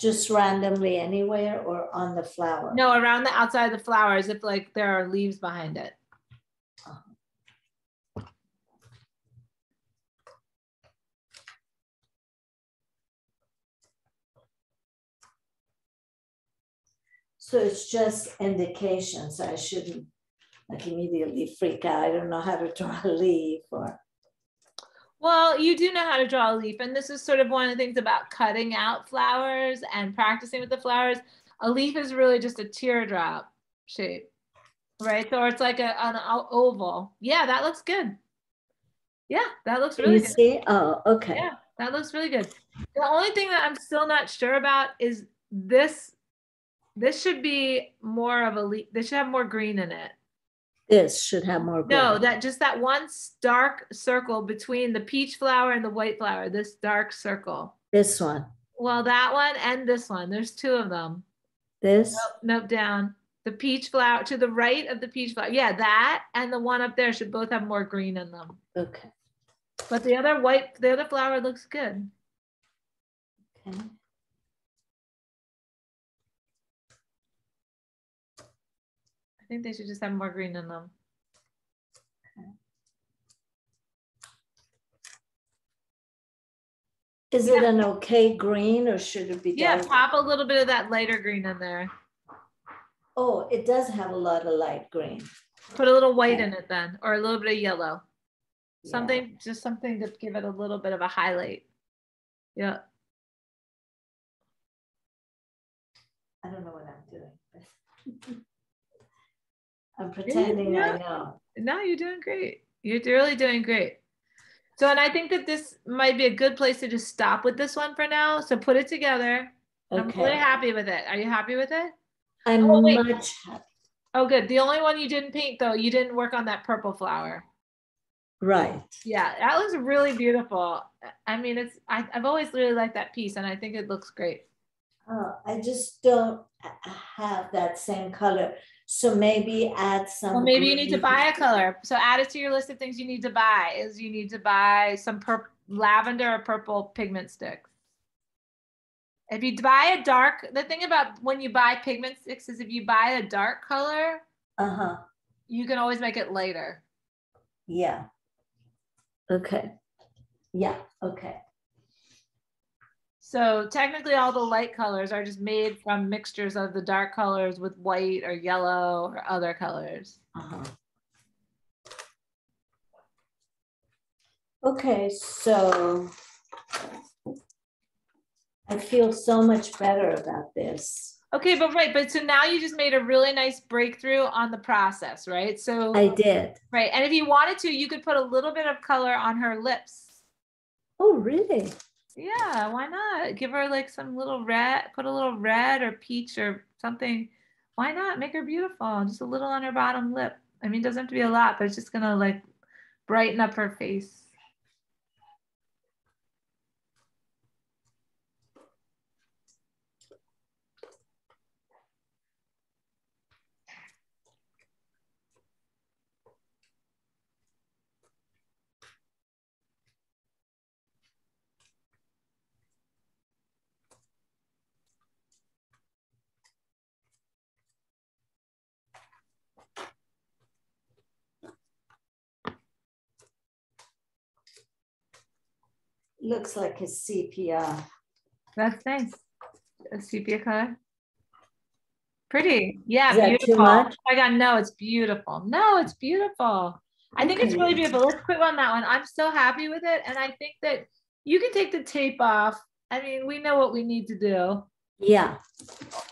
Just randomly anywhere or on the flower? No, around the outside of the flowers, if like there are leaves behind it. So it's just indications. I shouldn't like immediately freak out. I don't know how to draw a leaf or. Well, you do know how to draw a leaf, and this is sort of one of the things about cutting out flowers and practicing with the flowers. A leaf is really just a teardrop shape, right? So it's like a, an oval. Yeah, that looks good. Yeah, that looks really You good. see? Oh, okay. Yeah, that looks really good. The only thing that I'm still not sure about is this. This should be more of a leaf. This should have more green in it. This should have more. No, that just that one dark circle between the peach flower and the white flower, this dark circle. This one, Well, that one and this one, there's two of them. this. Nope, nope, down. The peach flower to the right of the peach flower. Yeah, that and the one up there should both have more green in them. Okay. But the other white, the other flower looks good. okay. Think they should just have more green in them. Is it an okay green or should it be? Yeah, dark? pop a little bit of that lighter green in there. Oh, it does have a lot of light green. Put a little white Okay. in it then, or a little bit of yellow. Yeah. Something, just something to give it a little bit of a highlight. Yeah. I don't know what I'm doing. I'm pretending I yeah. know. No, you're doing great. You're really doing great. So, and I think that this might be a good place to just stop with this one for now. So put it together. I'm really happy with it. Are you happy with it? I'm Oh, much happy. Oh, good. The only one you didn't paint though, you didn't work on that purple flower. Right. Yeah, that was really beautiful. I mean, it's I, I've always really liked that piece, and I think it looks great. Uh, I just don't have that same color. So maybe add some. Well, maybe you need to buy a color. So add it to your list of things you need to buy. Is you need to buy some lavender or purple pigment sticks. If you buy a dark, the thing about when you buy pigment sticks is if you buy a dark color, Uh-huh, you can always make it lighter. yeah. Okay. Yeah, okay. So technically all the light colors are just made from mixtures of the dark colors with white or yellow or other colors. Uh-huh. Okay, so I feel so much better about this. Okay, but right, but so now you just made a really nice breakthrough on the process, right? So I did. right, and if you wanted to, you could put a little bit of color on her lips. Oh, really? Yeah, why not? Give her like some little red, put a little red or peach or something. Why not? Make her beautiful. Just a little on her bottom lip. I mean, doesn't have to be a lot, but it's just gonna like brighten up her face. Looks like a sepia. That's nice. A sepia color. Pretty. Yeah, Is beautiful. Oh my God, no, it's beautiful. No, it's beautiful. I think it's really beautiful. Let's quit on that one. I'm so happy with it. And I think that you can take the tape off. I mean, we know what we need to do. Yeah,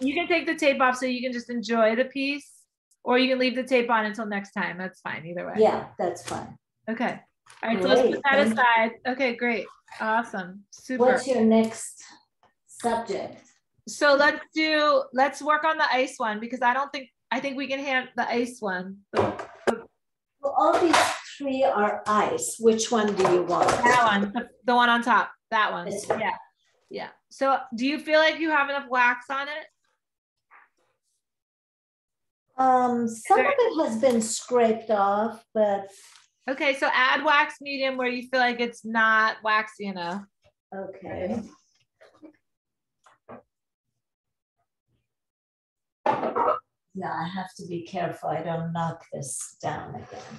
You can take the tape off so you can just enjoy the piece, or you can leave the tape on until next time. That's fine either way. yeah, that's fine. Okay. All right, so let's put that aside. Okay, great. Awesome. Super. What's your next subject? So let's do, let's work on the ice one because I don't think, I think we can hand the ice one. Well, all these three are ice. Which one do you want? That one, the, the one on top, that one. One. Yeah. Yeah. So do you feel like you have enough wax on it? Um, some of it has been scraped off, but Okay, so add wax medium where you feel like it's not waxy enough. okay. Yeah, I have to be careful. I don't knock this down again.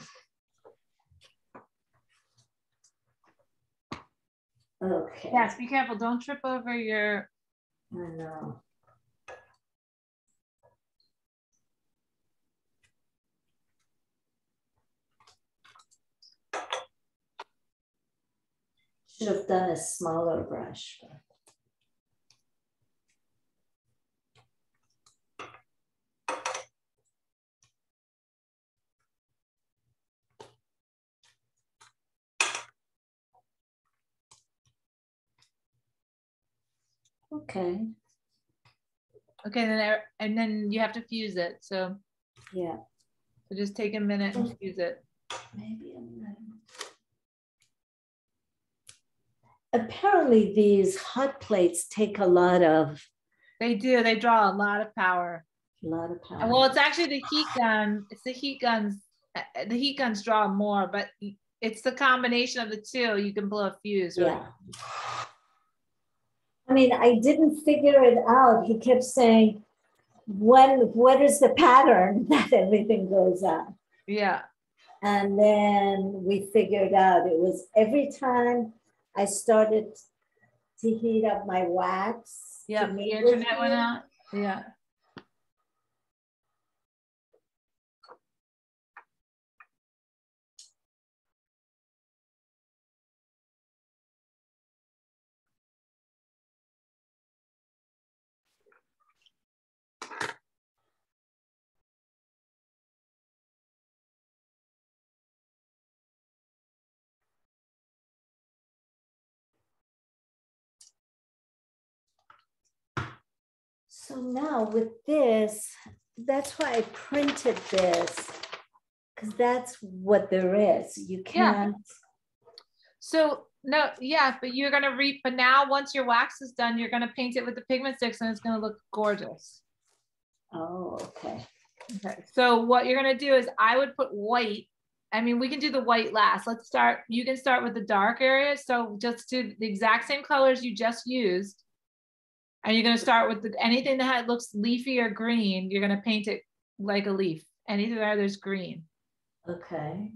Okay. Yes, be careful. Don't trip over your, I know. Should have done a smaller brush. Okay, okay, then, I- and then you have to fuse it. So, yeah, so just take a minute and fuse it. maybe I'm not. Apparently these hot plates take a lot of, They do, they draw a lot of power. a lot of power. Well, it's actually the heat gun. It's the heat guns. uh, The heat guns draw more, but it's the combination of the two. You can blow a fuse. Really. Yeah. I mean, I didn't figure it out. He kept saying, when what is the pattern that everything goes on? Yeah. And then we figured out it was every time I started to heat up my wax. Yeah. The internet went out. Yeah. So now with this, that's why I printed this. Because that's what there is. You can't. So no, yeah, but you're gonna reap. But now, once your wax is done, you're gonna paint it with the pigment sticks, and it's gonna look gorgeous. Oh, okay. Okay. So what you're gonna do is, I would put white. I mean, we can do the white last. Let's start. You can start with the dark area. So just do the exact same colors you just used, and you're gonna start with the, anything that had, looks leafy or green. You're gonna paint it like a leaf. Anything there, there's green. Okay.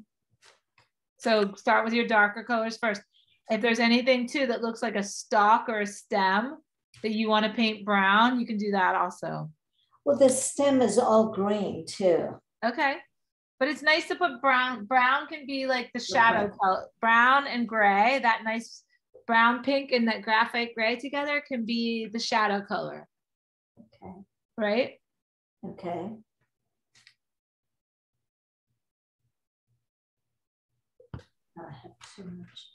So start with your darker colors first. If there's anything too that looks like a stalk or a stem that you want to paint brown, you can do that also. Well, the stem is all green too. Okay. But it's nice to put brown. Brown can be like the shadow Okay. color. Brown and gray, that nice brown, pink, and that graphite gray together can be the shadow color, Okay. right? Okay. I have too much.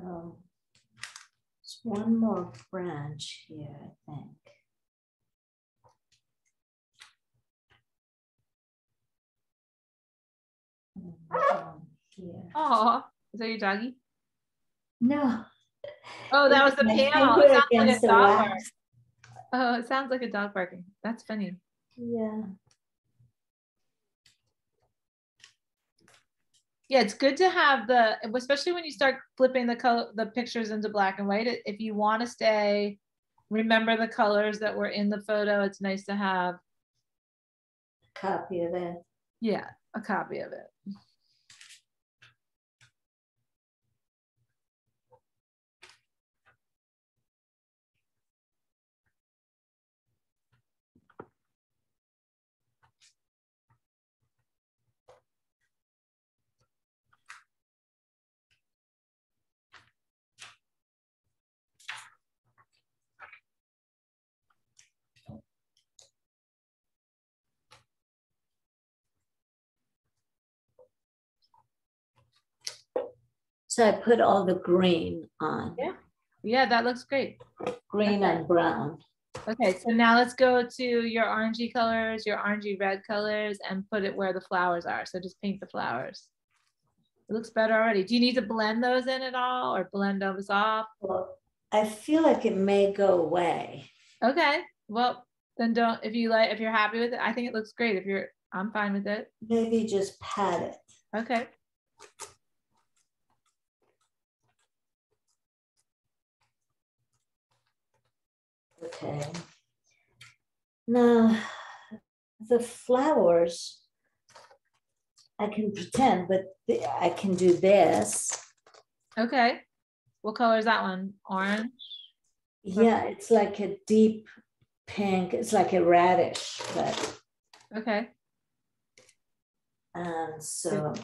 So there's one more branch here, I think. And down Here. Oh, is that your doggy? No. Oh, that was the panel. It sounds like a dog bark. Oh, it sounds like a dog barking. That's funny. Yeah. Yeah, it's good to have the, especially when you start flipping the color, the pictures into black and white. If you want to stay, remember the colors that were in the photo. It's nice to have, a Copy of it. yeah, a copy of it. So I put all the green on, Yeah. Yeah, that looks great. green and brown. Okay, so now let's go to your orangey colors, your orangey red colors, and put it where the flowers are. So just paint the flowers. It looks better already. Do you need to blend those in at all or blend those off? Well, I feel like it may go away. Okay, well, then don't, if you like, if you're happy with it, I think it looks great. If you're, I'm fine with it. Maybe just pat it. Okay. Okay. Now, the flowers, I can pretend, but I can do this. Okay. What color is that one? Orange? Yeah, it's like a deep pink. It's like a radish, but Okay. and so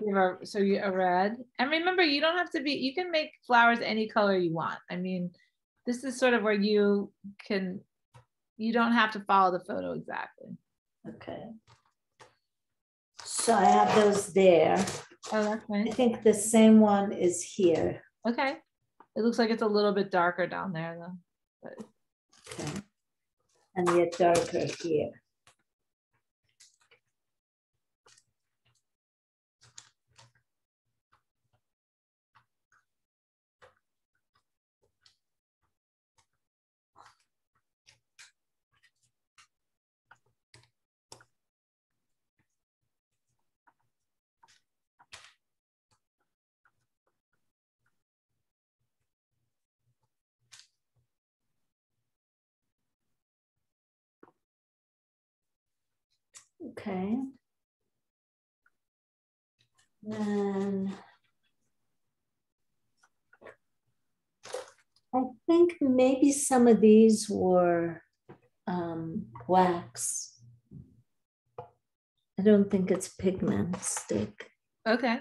You have a, so you a red. And remember, you don't have to be, you can make flowers any color you want. I mean, this is sort of where you can, you don't have to follow the photo exactly. okay. So I have those there. Oh, that's I think the same one is here. Okay. It looks like it's a little bit darker down there though. Okay. And yet darker here. Okay. Then I think maybe some of these were um, wax. I don't think it's pigment stick. Okay.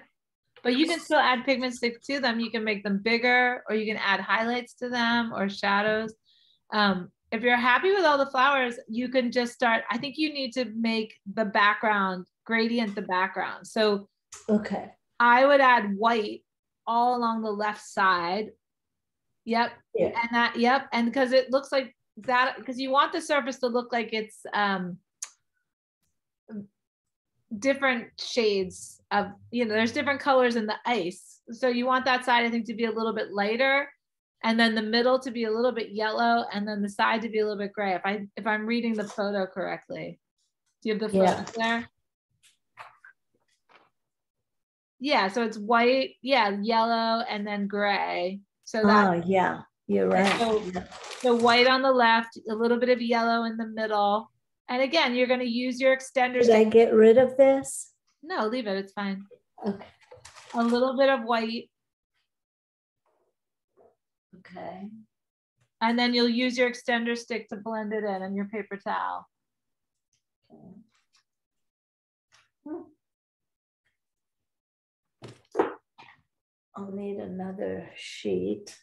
But you can still add pigment stick to them. You can make them bigger or you can add highlights to them or shadows. Um, if you're happy with all the flowers, you can just start. I think you need to make the background gradient the background. So Okay. I would add white all along the left side. Yep. Yeah. And that, yep. And because it looks like that, because you want the surface to look like it's um different shades of, you know, there's different colors in the ice. So you want that side, I think, to be a little bit lighter. And then the middle to be a little bit yellow, and then the side to be a little bit gray. If I if I'm reading the photo correctly, do you have the Yeah. photo there? Yeah, so it's white, yeah, yellow, and then gray. So that Oh, yeah, you're right. So- Yeah. the white on the left, a little bit of yellow in the middle. And again, you're going to use your extenders. Should I get rid of this? No, leave it. It's fine. Okay. A little bit of white, Okay. and then you'll use your extender stick to blend it in and your paper towel. okay. Hmm. I'll need another sheet.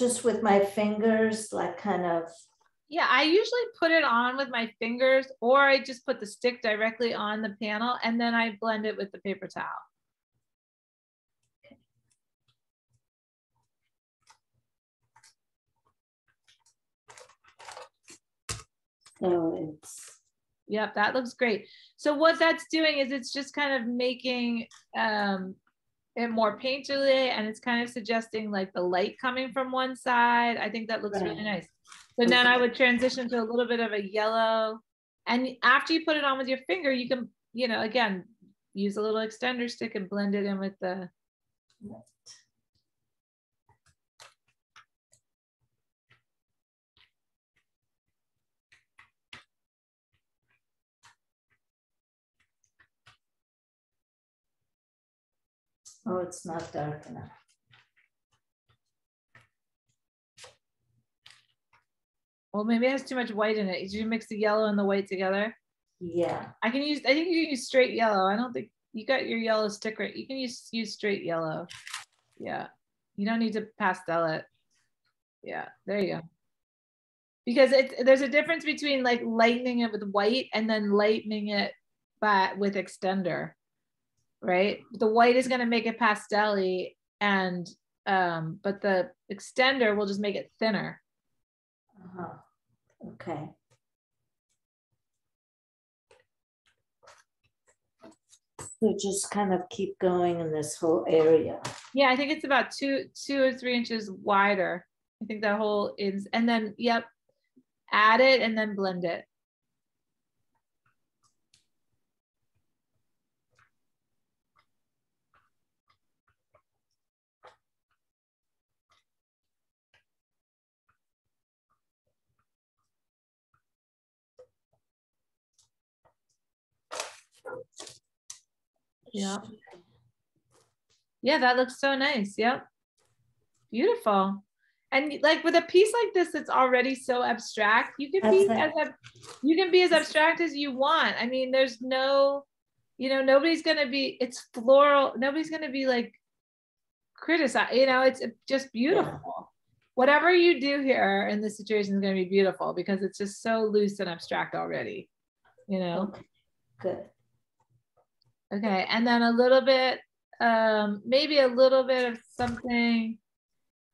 Just with my fingers, like kind of, Yeah, I usually put it on with my fingers or I just put the stick directly on the panel and then I blend it with the paper towel. so it's, Yep, that looks great. So what that's doing is it's just kind of making um, it more painterly and it's kind of suggesting like the light coming from one side. I think that looks really nice. So then I would transition to a little bit of a yellow. And after you put it on with your finger, you can, you know, again, use a little extender stick and blend it in with the, oh, it's not dark enough. well, maybe it has too much white in it. Did you mix the yellow and the white together? Yeah, I can use, I think you can use straight yellow. I don't think you got your yellow stick right. You can use, use straight yellow. Yeah. You don't need to pastel it. Yeah, there you go. Because it, there's a difference between like lightening it with white and then lightening it by with extender, right? The white is going to make it pastel-y and, um, but the extender will just make it thinner. uh-huh, okay. So just kind of keep going in this whole area. Yeah, I think it's about two, two or three inches wider. I think that whole is, and then, yep. add it and then blend it. Yeah. Yeah, that looks so nice. Yep. Beautiful. And like with a piece like this that's already so abstract, you can be as you can be as abstract as you want. I mean, there's no, you know, nobody's gonna be. It's floral. Nobody's gonna be like criticize. You know, it's just beautiful. Yeah. Whatever you do here in this situation is gonna be beautiful because it's just so loose and abstract already. You know. Okay. Good. Okay, and then a little bit, um, maybe a little bit of something.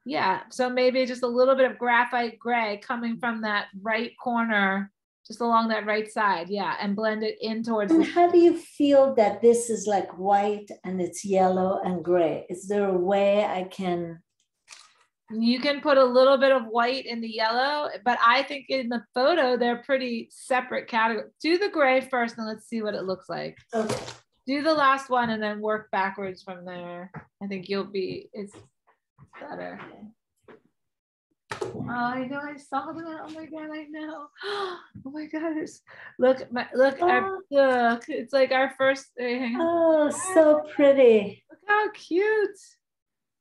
Yeah, so maybe just a little bit of graphite gray coming from that right corner, just along that right side. Yeah, and blend it in towards. And how do you feel that this is like white and it's yellow and gray? Is there a way I can? You can put a little bit of white in the yellow, but I think in the photo they're pretty separate categories. Do the gray first, and let's see what it looks like. Okay do the last one and then work backwards from there. I think you'll be, it's better. Uh, oh, I know I saw that. Oh my god, I know. Oh my gosh. Look, my look, oh. our, look, it's like our first thing. Oh, so pretty. Look how cute.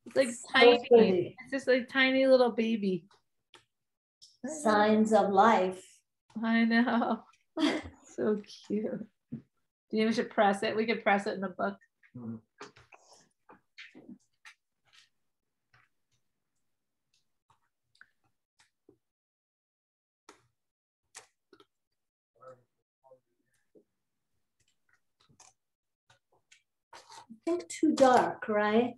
It's like so tiny. Pretty. It's just like tiny little baby. Signs of life. I know. so cute. Do you think we should press it? We could press it in the book. Mm-hmm. I think too dark, right?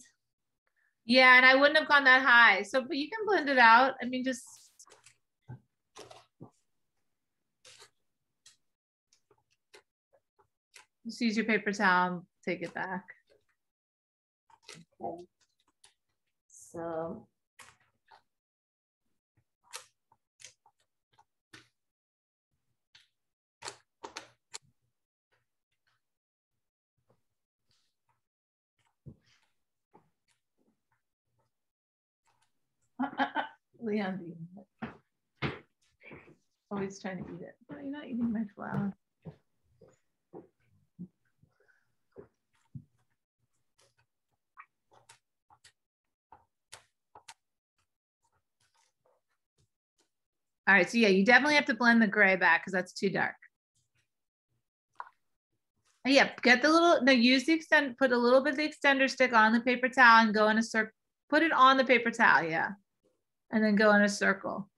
Yeah, and I wouldn't have gone that high. So, but you can blend it out. I mean, just Just use your paper towel take it back. Okay. So Leon, always trying to eat it. No, you're not eating my flower. All right, so yeah, you definitely have to blend the gray back because that's too dark. Yeah, get the little, no, use the extend, put a little bit of the extender stick on the paper towel and go in a circle, put it on the paper towel, yeah. And then go in a circle.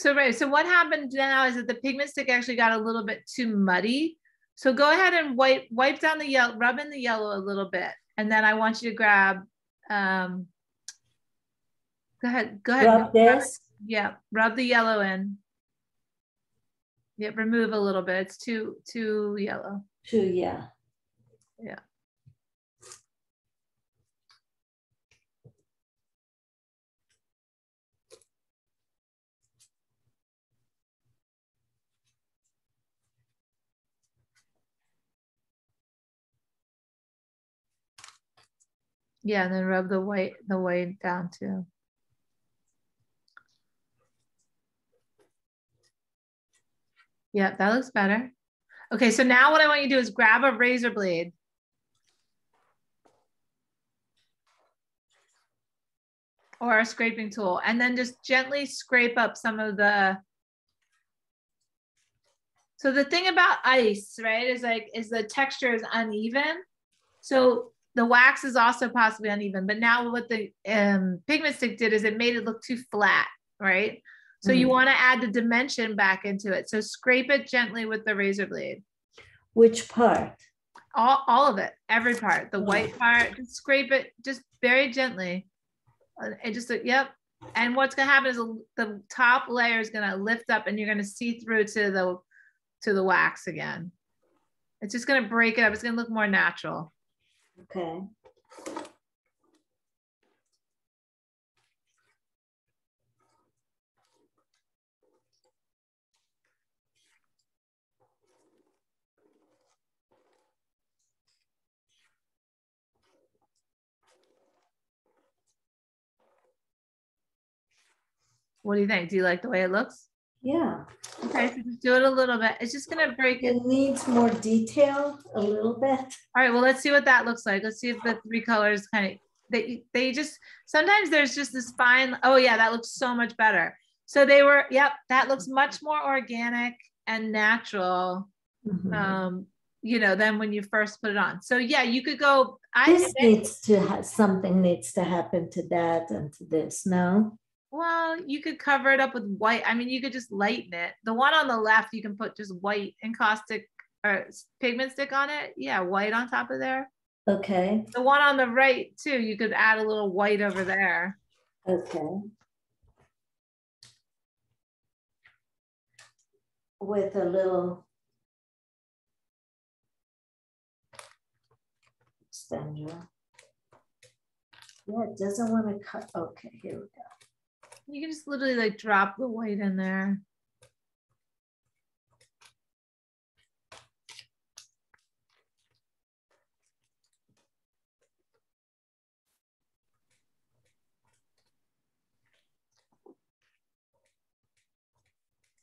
So right, so what happened now is that the pigment stick actually got a little bit too muddy. So go ahead and wipe wipe down the yellow, rub in the yellow a little bit, and then I want you to grab. Um, go ahead, go ahead. Rub this. Yeah, rub the yellow in. Yeah, remove a little bit. It's too too yellow. Too yeah. Yeah. Yeah, and then rub the white the white down too. Yeah, that looks better. Okay, so now what I want you to do is grab a razor blade. Or a scraping tool, and then just gently scrape up some of the. So the thing about ice, right, is like, is the texture is uneven. So the wax is also possibly uneven, but now what the um, pigment stick did is it made it look too flat, right? So mm-hmm. you want to add the dimension back into it. So scrape it gently with the razor blade. Which part? all, all of it, every part, the white part, just scrape it just very gently. And just, uh, yep. And what's gonna happen is the top layer is gonna lift up and you're gonna see through to the, to the wax again. It's just gonna break it up. It's gonna look more natural. Okay. What do you think? Do you like the way it looks? Yeah, Okay, so just do it a little bit. It's just gonna break it. it needs more detail a little bit. All right, well, let's see what that looks like. Let's see if the three colors kind of, they, they just, sometimes there's just this fine, oh yeah, that looks so much better. So they were, yep, that looks much more organic and natural, Mhm. um, you know, than when you first put it on. So yeah, you could go, I, This needs to have, something needs to happen to that and to this, no? Well, you could cover it up with white. I mean, you could just lighten it. The one on the left, you can put just white encaustic or pigment stick on it. Yeah, white on top of there. Okay, The one on the right too, you could add a little white over there. okay. With a little extender. Yeah, it doesn't want to cut, okay, here we go. You can just literally like drop the white in there.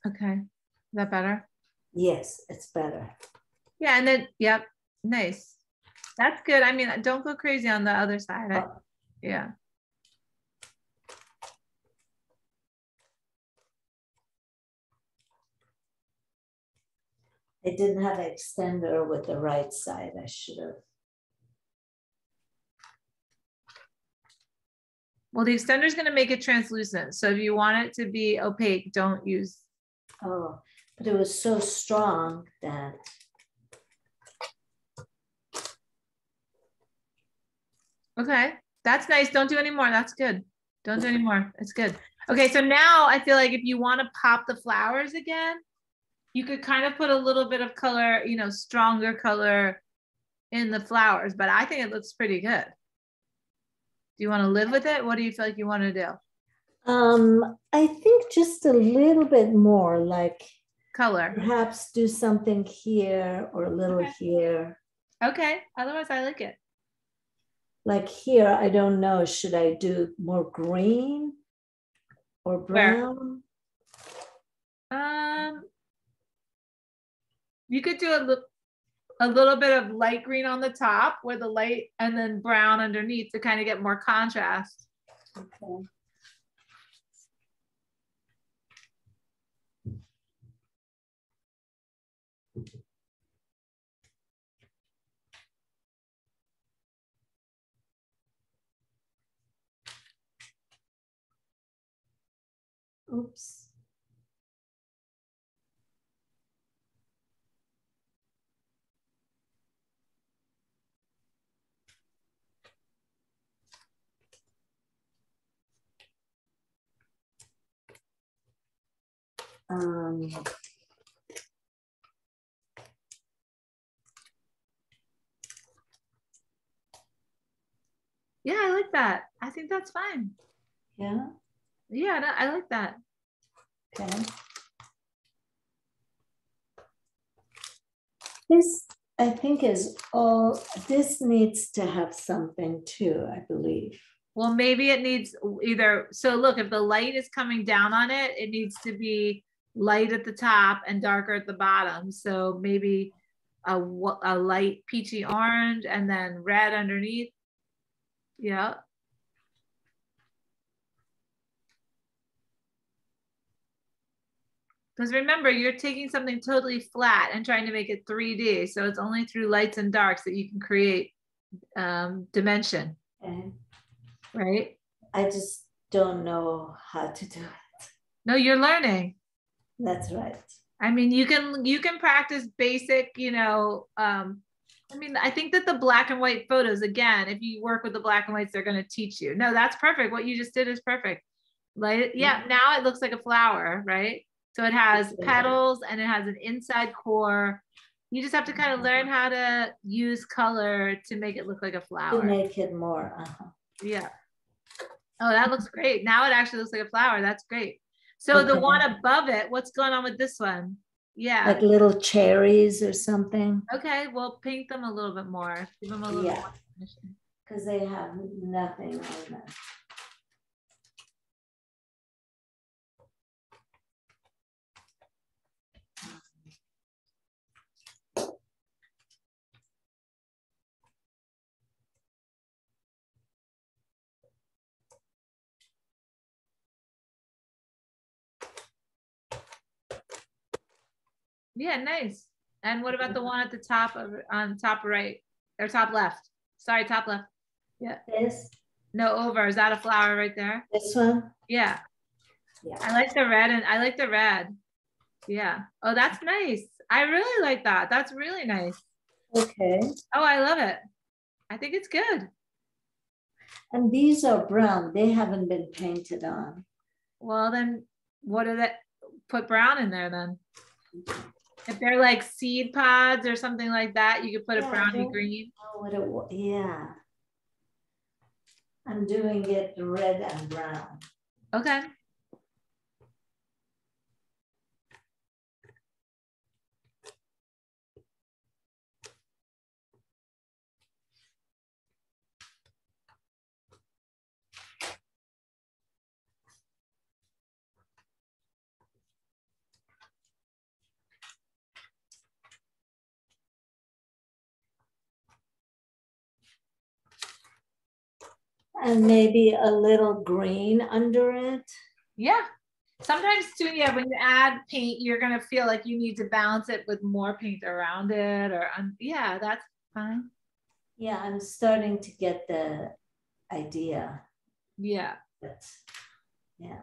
Okay, is that better? Yes, it's better. Yeah, and then, yep, nice. That's good. I mean, don't go crazy on the other side. I- Oh. Yeah. I didn't have an extender with the right side, I should have. Well, the extender is going to make it translucent. So if you want it to be opaque, don't use, Oh, but it was so strong that, okay, that's nice. Don't do any more. That's good. Don't do any more. It's good. Okay, so now I feel like if you want to pop the flowers again, you could kind of put a little bit of color, you know, stronger color in the flowers, but I think it looks pretty good. Do you want to live with it? What do you feel like you want to do? um, I think just a little bit more, like Color. perhaps do something here or a little Okay. here. Okay, otherwise I like it. Like here, I don't know, should I do more green or Where? brown? Um, you could do a little, a little bit of light green on the top with the light and then brown underneath to kind of get more contrast. Okay. Oops. Um, Yeah, I like that. I think that's fine. yeah, Yeah, I like that. okay. This, I think is all, this needs to have something too, I believe. Well, maybe it needs either, so look, if the light is coming down on it, it needs to be light at the top and darker at the bottom. So maybe a, a light peachy orange and then red underneath. Yeah. Because remember, you're taking something totally flat and trying to make it 3D. So it's only through lights and darks that you can create um, dimension, Okay. right? I just don't know how to do it. No, you're learning. That's right. I mean, you can you can practice basic, you know, um, I mean, I think that the black and white photos, again, if you work with the black and whites, they're going to teach you. No, that's perfect. What you just did is perfect. Like, yeah, now it looks like a flower, right? So it has petals and it has an inside core. You just have to kind of learn how to use color to make it look like a flower. To make it more. Uh-huh. Yeah. Oh, that looks great. Now it actually looks like a flower. That's great. So okay. the one above it, what's going on with this one? Yeah. Like little cherries or something. Okay, well, paint them a little bit more. Give them a little yeah. Because they have nothing on them. Yeah, nice. And what about the mm-hmm. one at the top of on top right or top left? Sorry, top left. Yeah. This. No, over. Is that a flower right there? This one. Yeah. Yeah. I like the red and I like the red. Yeah. Oh, that's nice. I really like that. That's really nice. Okay. Oh, I love it. I think it's good. And these are brown. They haven't been painted on. Well, then what did it put brown in there then? Mm-hmm. If they're like seed pods or something like that, you could put yeah, a brownie green. Oh, what it, yeah. I'm doing it red and brown. Okay. And maybe a little green under it. Yeah. Sometimes too, yeah, when you add paint, you're gonna feel like you need to balance it with more paint around it, or um, yeah, that's fine. Yeah, I'm starting to get the idea. Yeah. But, yeah.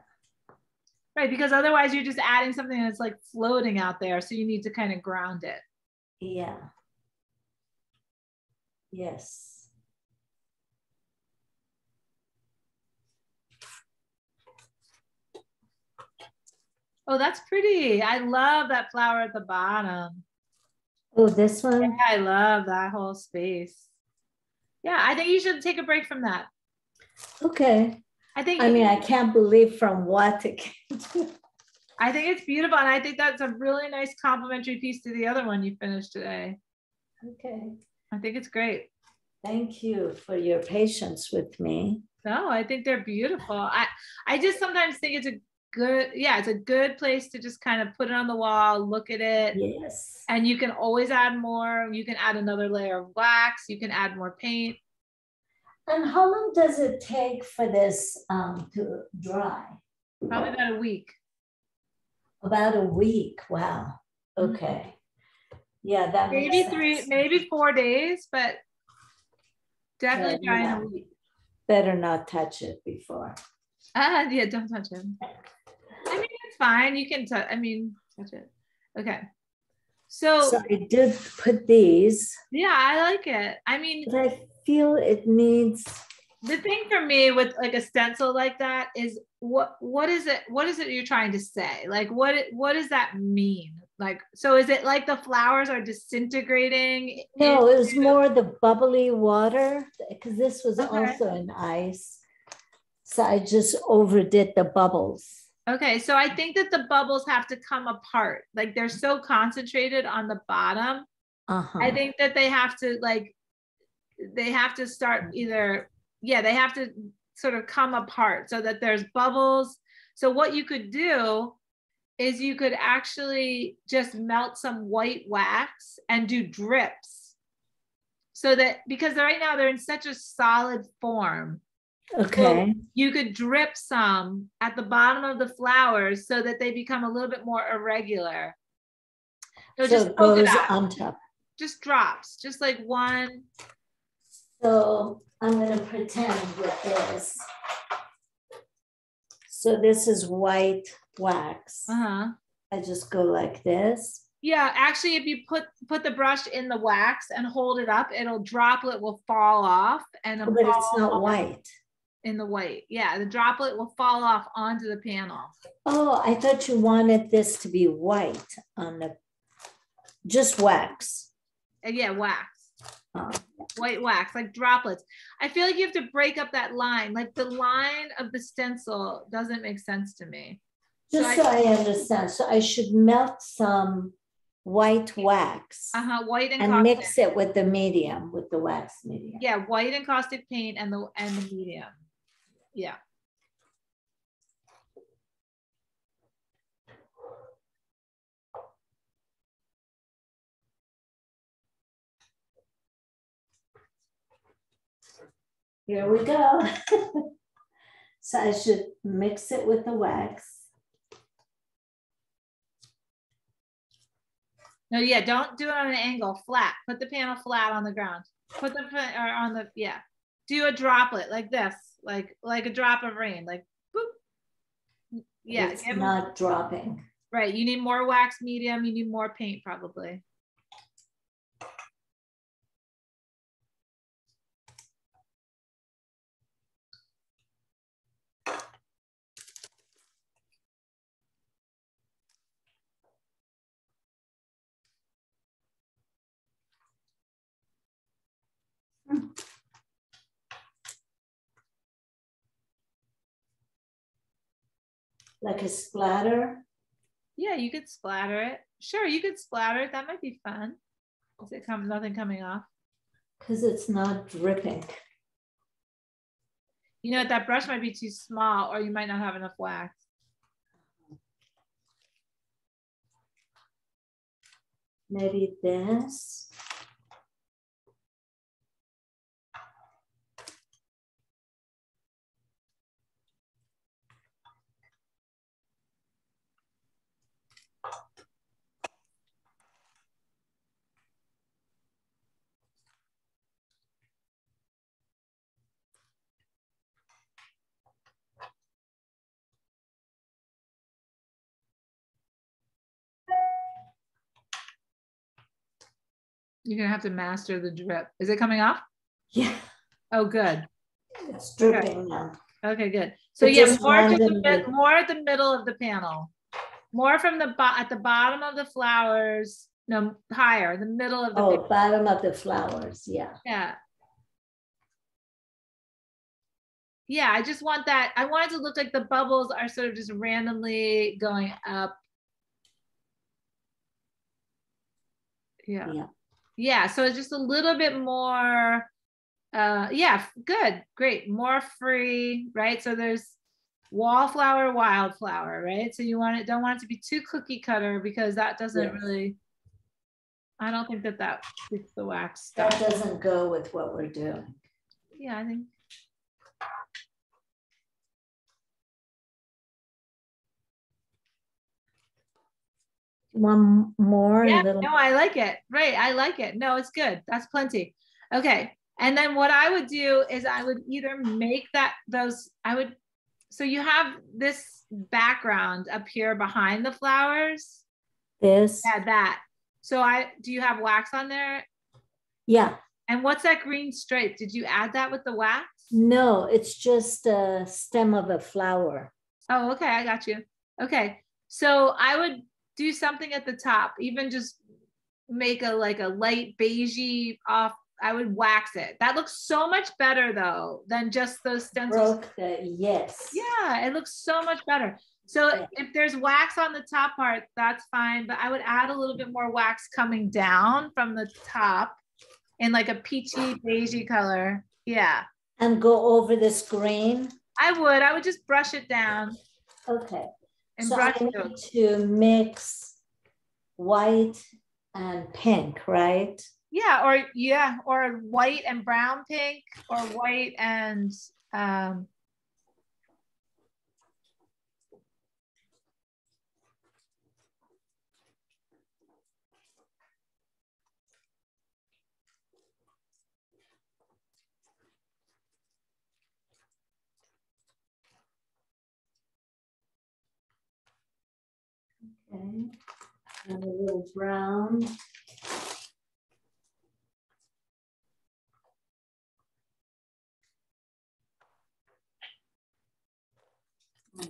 Right, because otherwise you're just adding something that's like floating out there, so you need to kind of ground it. Yeah. Yes. Oh, that's pretty. I love that flower at the bottom. Oh, this one? Yeah, I love that whole space. Yeah, I think you should take a break from that. Okay. I think I mean, I can't believe from what it came to. I think it's beautiful. And I think that's a really nice complementary piece to the other one you finished today. Okay. I think it's great. Thank you for your patience with me. No, I think they're beautiful. I, I just sometimes think it's a good yeah it's a good place to just kind of put it on the wall look at it. Yes. And you can always add more. You can add another layer of wax. You can add more paint. And how long does it take for this um, to dry? Probably about a week. About a week. Wow. Mm-hmm. okay. Yeah that maybe three maybe four days but definitely yeah, try in a week. Better not touch it before. Ah yeah don't touch it it's fine. You can touch. I mean, touch it. Okay. So, so I did put these. Yeah, I like it. I mean, but I feel it needs. The thing for me with like a stencil like that is what what is it? What is it you're trying to say? Like what what does that mean? Like so, is it like the flowers are disintegrating? No, it was more the bubbly water because this was okay. also in ice. So I just overdid the bubbles. Okay, so I think that the bubbles have to come apart. Like they're so concentrated on the bottom. Uh-huh. I think that they have to like they have to start either yeah, they have to sort of come apart so that there's bubbles. So what you could do is you could actually just melt some white wax and do drips. So that because right now they're in such a solid form Okay. So you could drip some at the bottom of the flowers so that they become a little bit more irregular. So, so just goes on top. Just drops, just like one. So I'm going to pretend with this. So this is white wax. Uh-huh. I just go like this. Yeah, actually, if you put put the brush in the wax and hold it up, it'll droplet will fall off and But it's not off white. In the white. Yeah, the droplet will fall off onto the panel. Oh, I thought you wanted this to be white on the, just wax. Uh, yeah, wax. Oh, white wax, like droplets. I feel like you have to break up that line. Like the line of the stencil doesn't make sense to me. So Just so I understand, so I should melt some white wax Uh huh. White and, and mix it with the medium, with the wax medium. Yeah, white encaustic paint and the and the medium. Yeah. Here we go. So I should mix it with the wax. No, yeah, don't do it on an angle, flat. Put the panel flat on the ground. Put the pa- or on the yeah. Do a droplet like this, like like a drop of rain, like boop. Yeah, It's not dropping. right. You need more wax medium. You need more paint probably. Like a splatter. Yeah, you could splatter it. Sure, you could splatter it. That might be fun. Is it come nothing coming off? Because it's not dripping. You know what? That brush might be too small, or you might not have enough wax. Maybe this. You're gonna have to master the drip. Is it coming off? Yeah, Oh, good. it's dripping now. Okay, good. So It yeah, more to the mid, more at the middle of the panel. More from the bo- at the bottom of the flowers. No, higher, the middle of the Oh, panel. bottom of the flowers, yeah. Yeah. Yeah, I just want that. I want it to look like the bubbles are sort of just randomly going up. Yeah. Yeah. Yeah, so it's just a little bit more uh yeah, good. Great. More free, right? So there's wallflower, wildflower, right? So you want it don't want it to be too cookie cutter because that doesn't really I don't think that that fits the wax That doesn't go with what we're doing. Yeah, I think One more, Yeah, a little. no, I like it. Right. I like it. No, it's good. That's plenty. Okay. And then what I would do is I would either make that those, I would, so you have this background up here behind the flowers. This, Yeah, that. So I, do you have wax on there? yeah, And what's that green stripe? Did you add that with the wax? no, it's just a stem of a flower. Oh, okay. I got you. Okay. So I would do something at the top, even just make a like a light beigey off. I would wax it. That looks so much better though than just those stencils. Broke the, yes. Yeah, it looks so much better. So Yeah. if there's wax on the top part, that's fine. But I would add a little bit more wax coming down from the top in like a peachy beigey color. Yeah, And go over this green. I would. I would just brush it down Okay. And So I need to mix white and pink, right? Yeah, or yeah, or white and brown pink, or white and um Okay. And a little brown.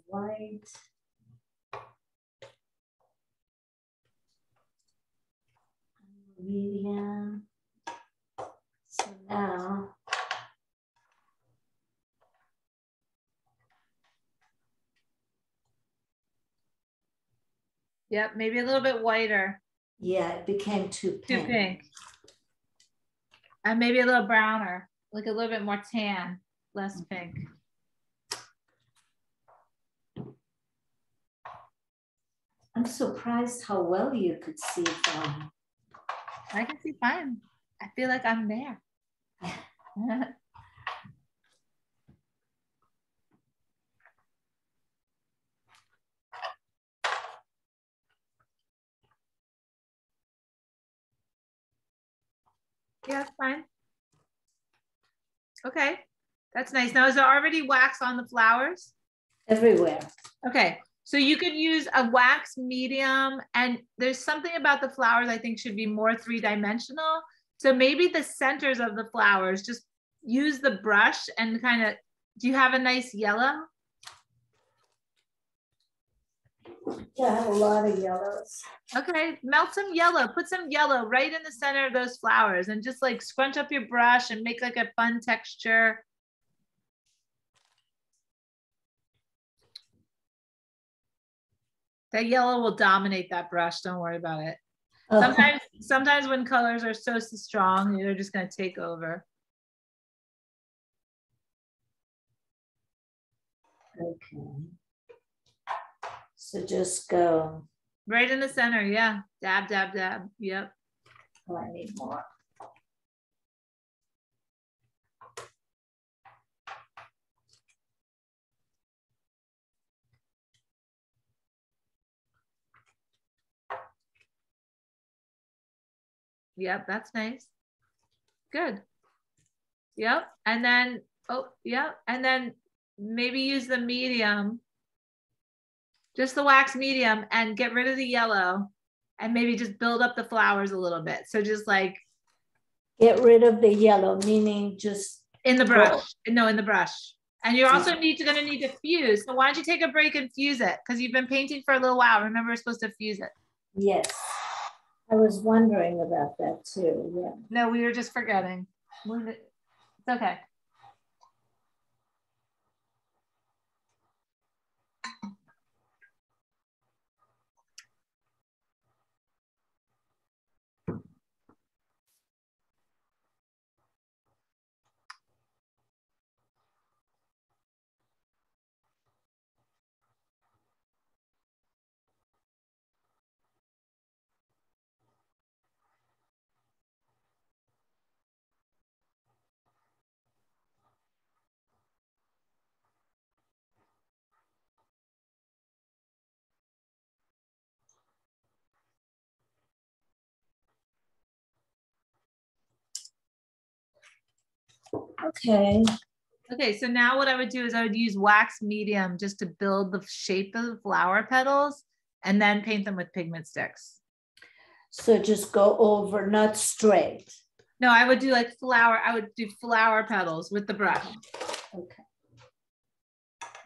White. Medium. So now. Yep, maybe a little bit whiter, Yeah, it became too pink. too pink. pink. And maybe a little browner, like a little bit more tan, less mm-hmm. pink. I'm surprised how well you could see from. I can see fine. I feel like I'm there. yeah, it's fine. Okay, that's nice. Now, is there already wax on the flowers? Everywhere. Okay, so you could use a wax medium, and there's something about the flowers I think should be more three dimensional. So maybe the centers of the flowers, just use the brush and kind of, do you have a nice yellow? Yeah, I have a lot of yellows. Okay, melt some yellow, put some yellow right in the center of those flowers and just like scrunch up your brush and make like a fun texture. That yellow will dominate that brush, don't worry about it. Oh, Sometimes, sometimes when colors are so strong, they're just gonna take over. okay. So just go. Right in the center, yeah. Dab, dab, dab. Yep. Oh, I need more. Yep, that's nice. Good. Yep. And then, oh, yep. And then maybe use the medium, just the wax medium, and get rid of the yellow and maybe just build up the flowers a little bit. So just like Get rid of the yellow, meaning just, in the brush. No, in the brush. And you're also need to gonna need to fuse. So why don't you take a break and fuse it? Because you've been painting for a little while. Remember, we're supposed to fuse it. yes. I was wondering about that too, yeah. No, we were just forgetting. It's okay. Okay, Okay, so now what I would do is I would use wax medium just to build the shape of the flower petals and then paint them with pigment sticks. so just go over, not straight. No, I would do like flower, I would do flower petals with the brush. Okay.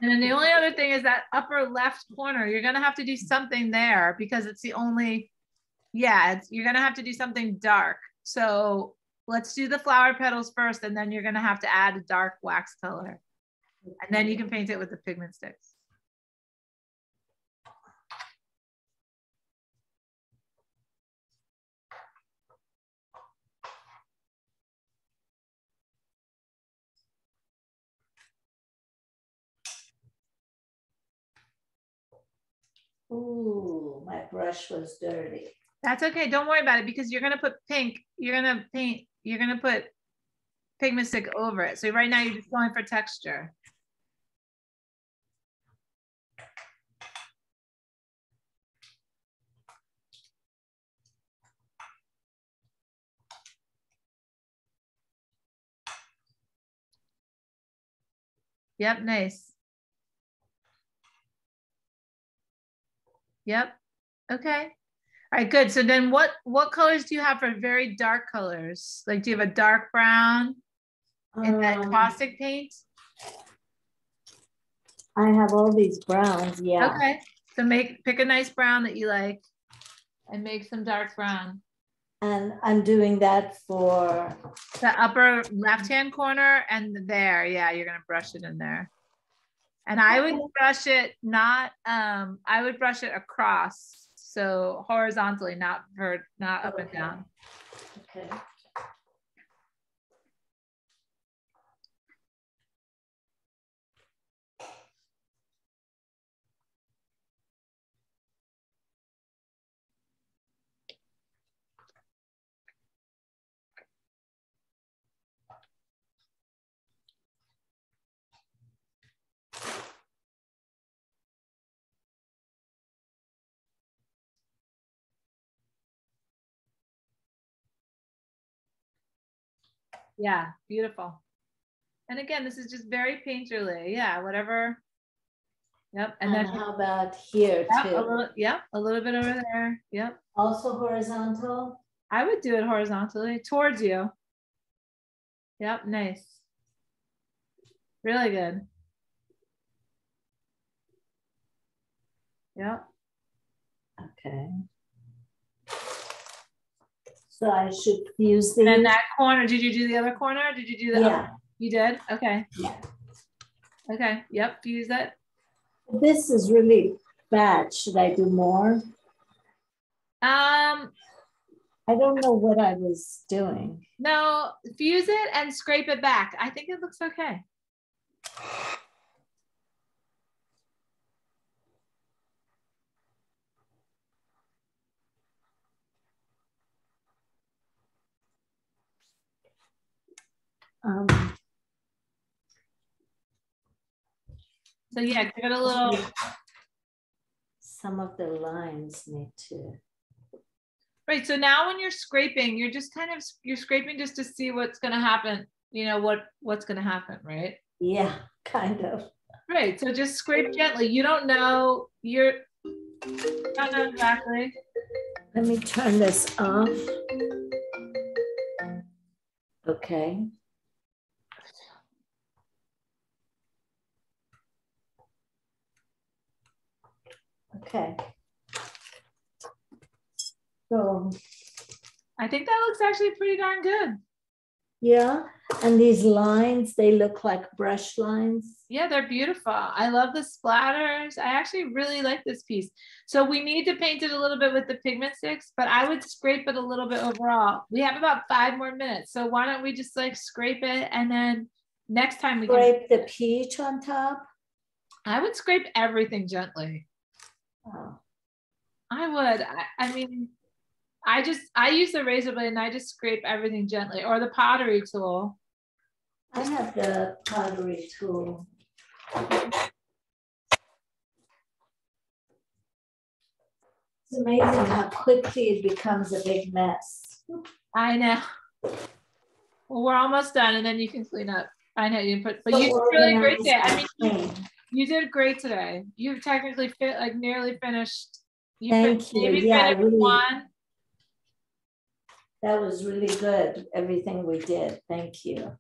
And then the only other thing is that upper left corner, you're gonna have to do something there because it's the only, yeah, it's, you're gonna have to do something dark. So let's do the flower petals first and then you're gonna have to add a dark wax color. And then you can paint it with the pigment sticks. Ooh, my brush was dirty. That's okay. Don't worry about it because you're gonna put pink. You're gonna paint. You're gonna put pigment stick over it. So right now you're just going for texture. Yep, nice. Yep. Okay. All right, good. So then what what colors do you have for very dark colors? Like do you have a dark brown in that Um, caustic paint? I have all these browns, yeah. Okay. So make pick a nice brown that you like and make some dark brown. And I'm doing that for, The upper left-hand corner and there. Yeah, you're gonna brush it in there. And I would brush it not um I would brush it across. So horizontally, not vert, not up and down. okay. Yeah, beautiful. And again, this is just very painterly. Yeah, whatever. Yep. And And then how about here yep, a too? little, yep, a little bit over there. Yep. Also horizontal? I would do it horizontally towards you. Yep, nice. Really good. Yep. Okay. So I should use the. And then that corner, did you do the other corner? Did you do the? Yeah, You did? Okay. yeah. Okay. Yep. Use it. This is really bad. Should I do more? Um, I don't know what I was doing. no, fuse it and scrape it back. I think it looks okay. Um, So yeah, give it a little. some of the lines need to, Right. So now when you're scraping, you're just kind of you're scraping just to see what's going to happen. You know what what's going to happen, right? yeah, kind of. Right. So just scrape gently. You don't know. You're. you Don't know exactly. Let me turn this off. Okay. Okay. So, I think that looks actually pretty darn good. yeah, and these lines, they look like brush lines. Yeah, they're beautiful. I love the splatters. I actually really like this piece. So we need to paint it a little bit with the pigment sticks, but I would scrape it a little bit overall. We have about five more minutes. So why don't we just like scrape it and then next time we can, Scrape the peach on top. I would scrape everything gently. I would. I, I mean, I just, I use the razor blade and I just scrape everything gently or the pottery tool. I have the pottery tool. It's amazing how quickly it becomes a big mess. I know. Well, we're almost done and then you can clean up. I know you can put, but So you did really great today. I mean. You did great today. You've technically fit like nearly finished. You Thank fin- you. Maybe Yeah, finished really- one. That was really good, everything we did. Thank you.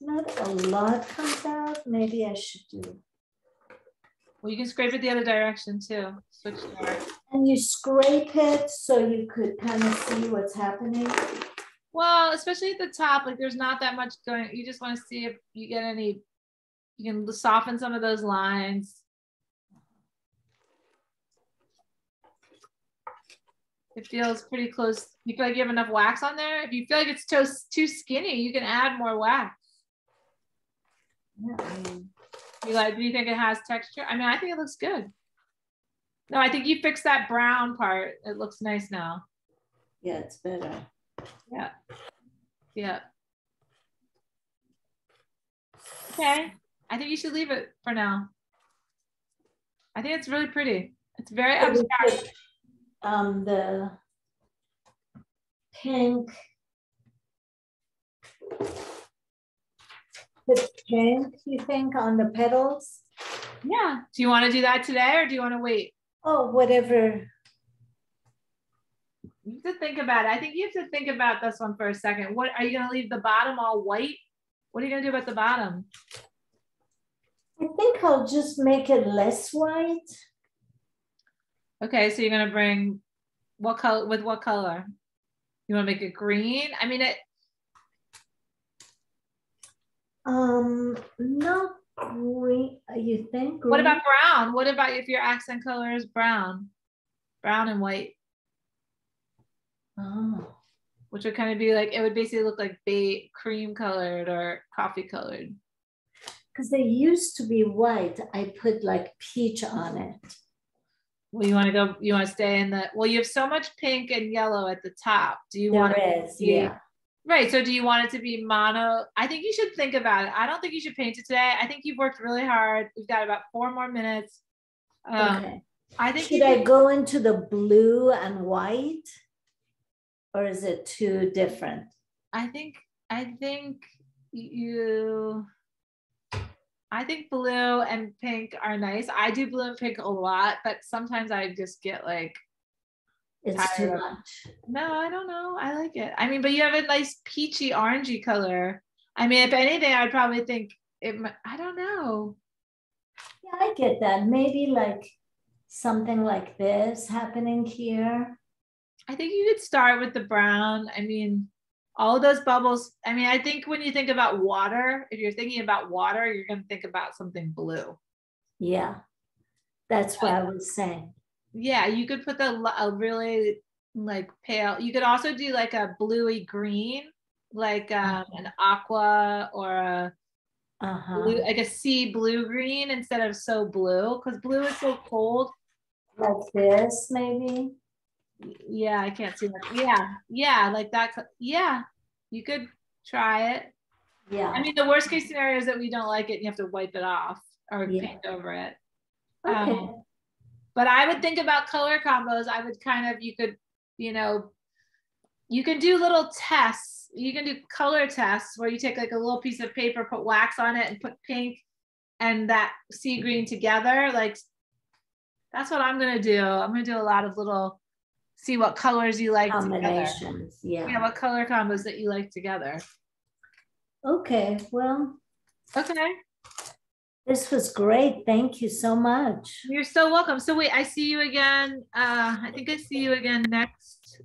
Not a lot comes out. Maybe I should do. Well, you can scrape it the other direction too. Switch direction. And you scrape it so you could kind of see what's happening. Well, especially at the top, like there's not that much going. You just want to see if you get any. You can soften some of those lines. It feels pretty close. You feel like you have enough wax on there. If you feel like it's too, too skinny, you can add more wax. Yeah, You like, do you think it has texture? I mean, I think it looks good. No, I think you fixed that brown part. It looks nice now. yeah, it's better. Yeah. Yeah. Okay. I think you should leave it for now. I think it's really pretty. It's very abstract. Um, the pink. Pink, you think, on the petals? Yeah. Do you want to do that today or do you want to wait? Oh, whatever. You have to think about it. I think you have to think about this one for a second. What are you going to leave the bottom all white? What are you going to do about the bottom? I think I'll just make it less white. Okay, so you're going to bring what color with what color? You want to make it green? I mean it um not green, you think? Green? What about brown? What about if your accent color is brown? Brown and white. Oh. Which would kind of be like, it would basically look like bay cream colored or coffee colored. Because they used to be white. I put like peach on it. Well, you want to go, you want to stay in the, well, you have so much pink and yellow at the top. Do you want to? Yeah. Right. So do you want it to be mono? I think you should think about it. I don't think you should paint it today. I think you've worked really hard. We've got about four more minutes. Um, okay. I think should I go into the blue and white, or is it too different? I think I think you. I think blue and pink are nice. I do blue and pink a lot, but sometimes I just get like it's too much. No, I don't know. I like it. I mean, but you have a nice peachy orangey color. I mean, if anything, I'd probably think it. I don't know. Yeah, I get that. Maybe like something like this happening here. I think you could start with the brown. I mean, all those bubbles. I mean, I think when you think about water, if you're thinking about water, you're going to think about something blue. Yeah, that's what I was saying yeah you could put the a really like pale you could also do like a bluey green like um, an aqua or a uh-huh. blue, like a sea blue green instead of so blue because blue is so cold. Like this maybe? Yeah i can't see that yeah yeah like that yeah you could try it. Yeah. I mean the worst case scenario is that we don't like it and you have to wipe it off or yeah. paint over it. Okay. Um, but I would think about color combos. I would kind of, you could, you know, you can do little tests. You can do color tests where you take like a little piece of paper, put wax on it, and put pink and that sea green together. Like that's what I'm gonna do. I'm gonna do a lot of little see what colors you like combinations. Together. Yeah. Yeah, what color combos that you like together. Okay, well. Okay. This was great. Thank you so much. You're so welcome. So wait, I see you again. Uh, I think I see you again next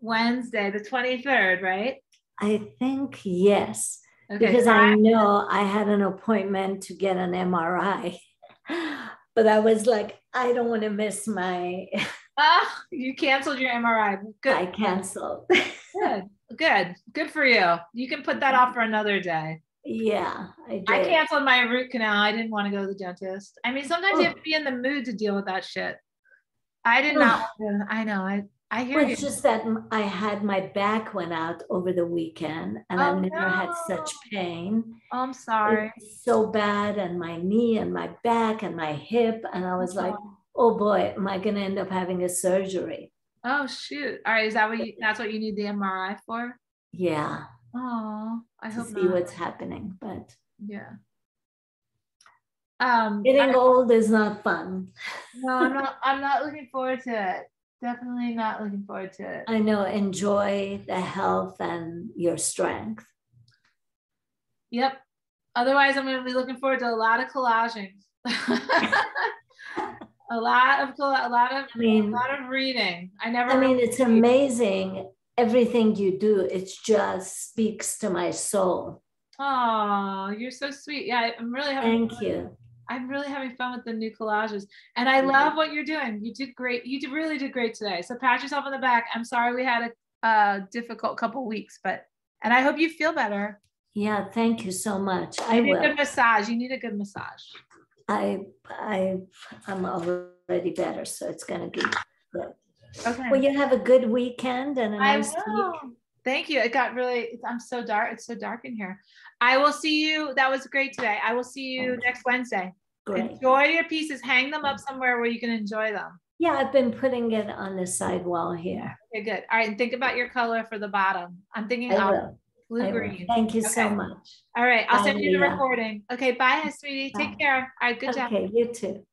Wednesday, the 23rd, right? I think yes. Okay. Because I know I had an appointment to get an MRI. But I was like, I don't want to miss my Ah, you canceled your MRI. Good. I canceled. Good. Good. Good for you. You can put that off for another day. Yeah, I, I canceled my root canal. I didn't want to go to the dentist. I mean, sometimes oh. you have to be in the mood to deal with that shit. I did not. I know. I I hear well, It's just that I had my back went out over the weekend, and oh, I've never no. had such pain. Oh, I'm sorry. so bad, and my knee, and my back, and my hip, and I oh, was oh. like, "Oh boy, am I going to end up having a surgery?" Oh shoot! All right, is that what you? That's what you need the MRI for? Yeah. Oh, I hope see not. what's happening, but yeah. Um, getting I, old is not fun. no, I'm not. I'm not looking forward to it. Definitely not looking forward to it. I know. Enjoy the health and your strength. Yep. Otherwise, I'm going to be looking forward to a lot of collaging. a lot of a lot of I mean, a lot of reading. I never. I mean, it's amazing everything you do, it just speaks to my soul. Oh, you're so sweet. Yeah, I'm really having Thank you. I'm really having fun with the new collages. And I love what you're doing. You did great. You did really did great today. So pat yourself on the back. I'm sorry we had a, a difficult couple weeks, but and I hope you feel better. Yeah, thank you so much. I need will. a good massage. You need a good massage. I I I'm already better, so it's gonna be good. Okay. Well, you have a good weekend and a nice week. Thank you. It got really, I'm so dark. It's so dark in here. I will see you. That was great today. I will see you next Wednesday. Great. Enjoy your pieces. Hang them up somewhere where you can enjoy them. Yeah, I've been putting it on the side wall here. Okay, good. All right. And think about your color for the bottom. I'm thinking Blue I will. green. Thank you so much. All right, I'll Bye, send you the Leah. recording. Okay, bye, sweetie. Take care. All right, good job. Okay, you too.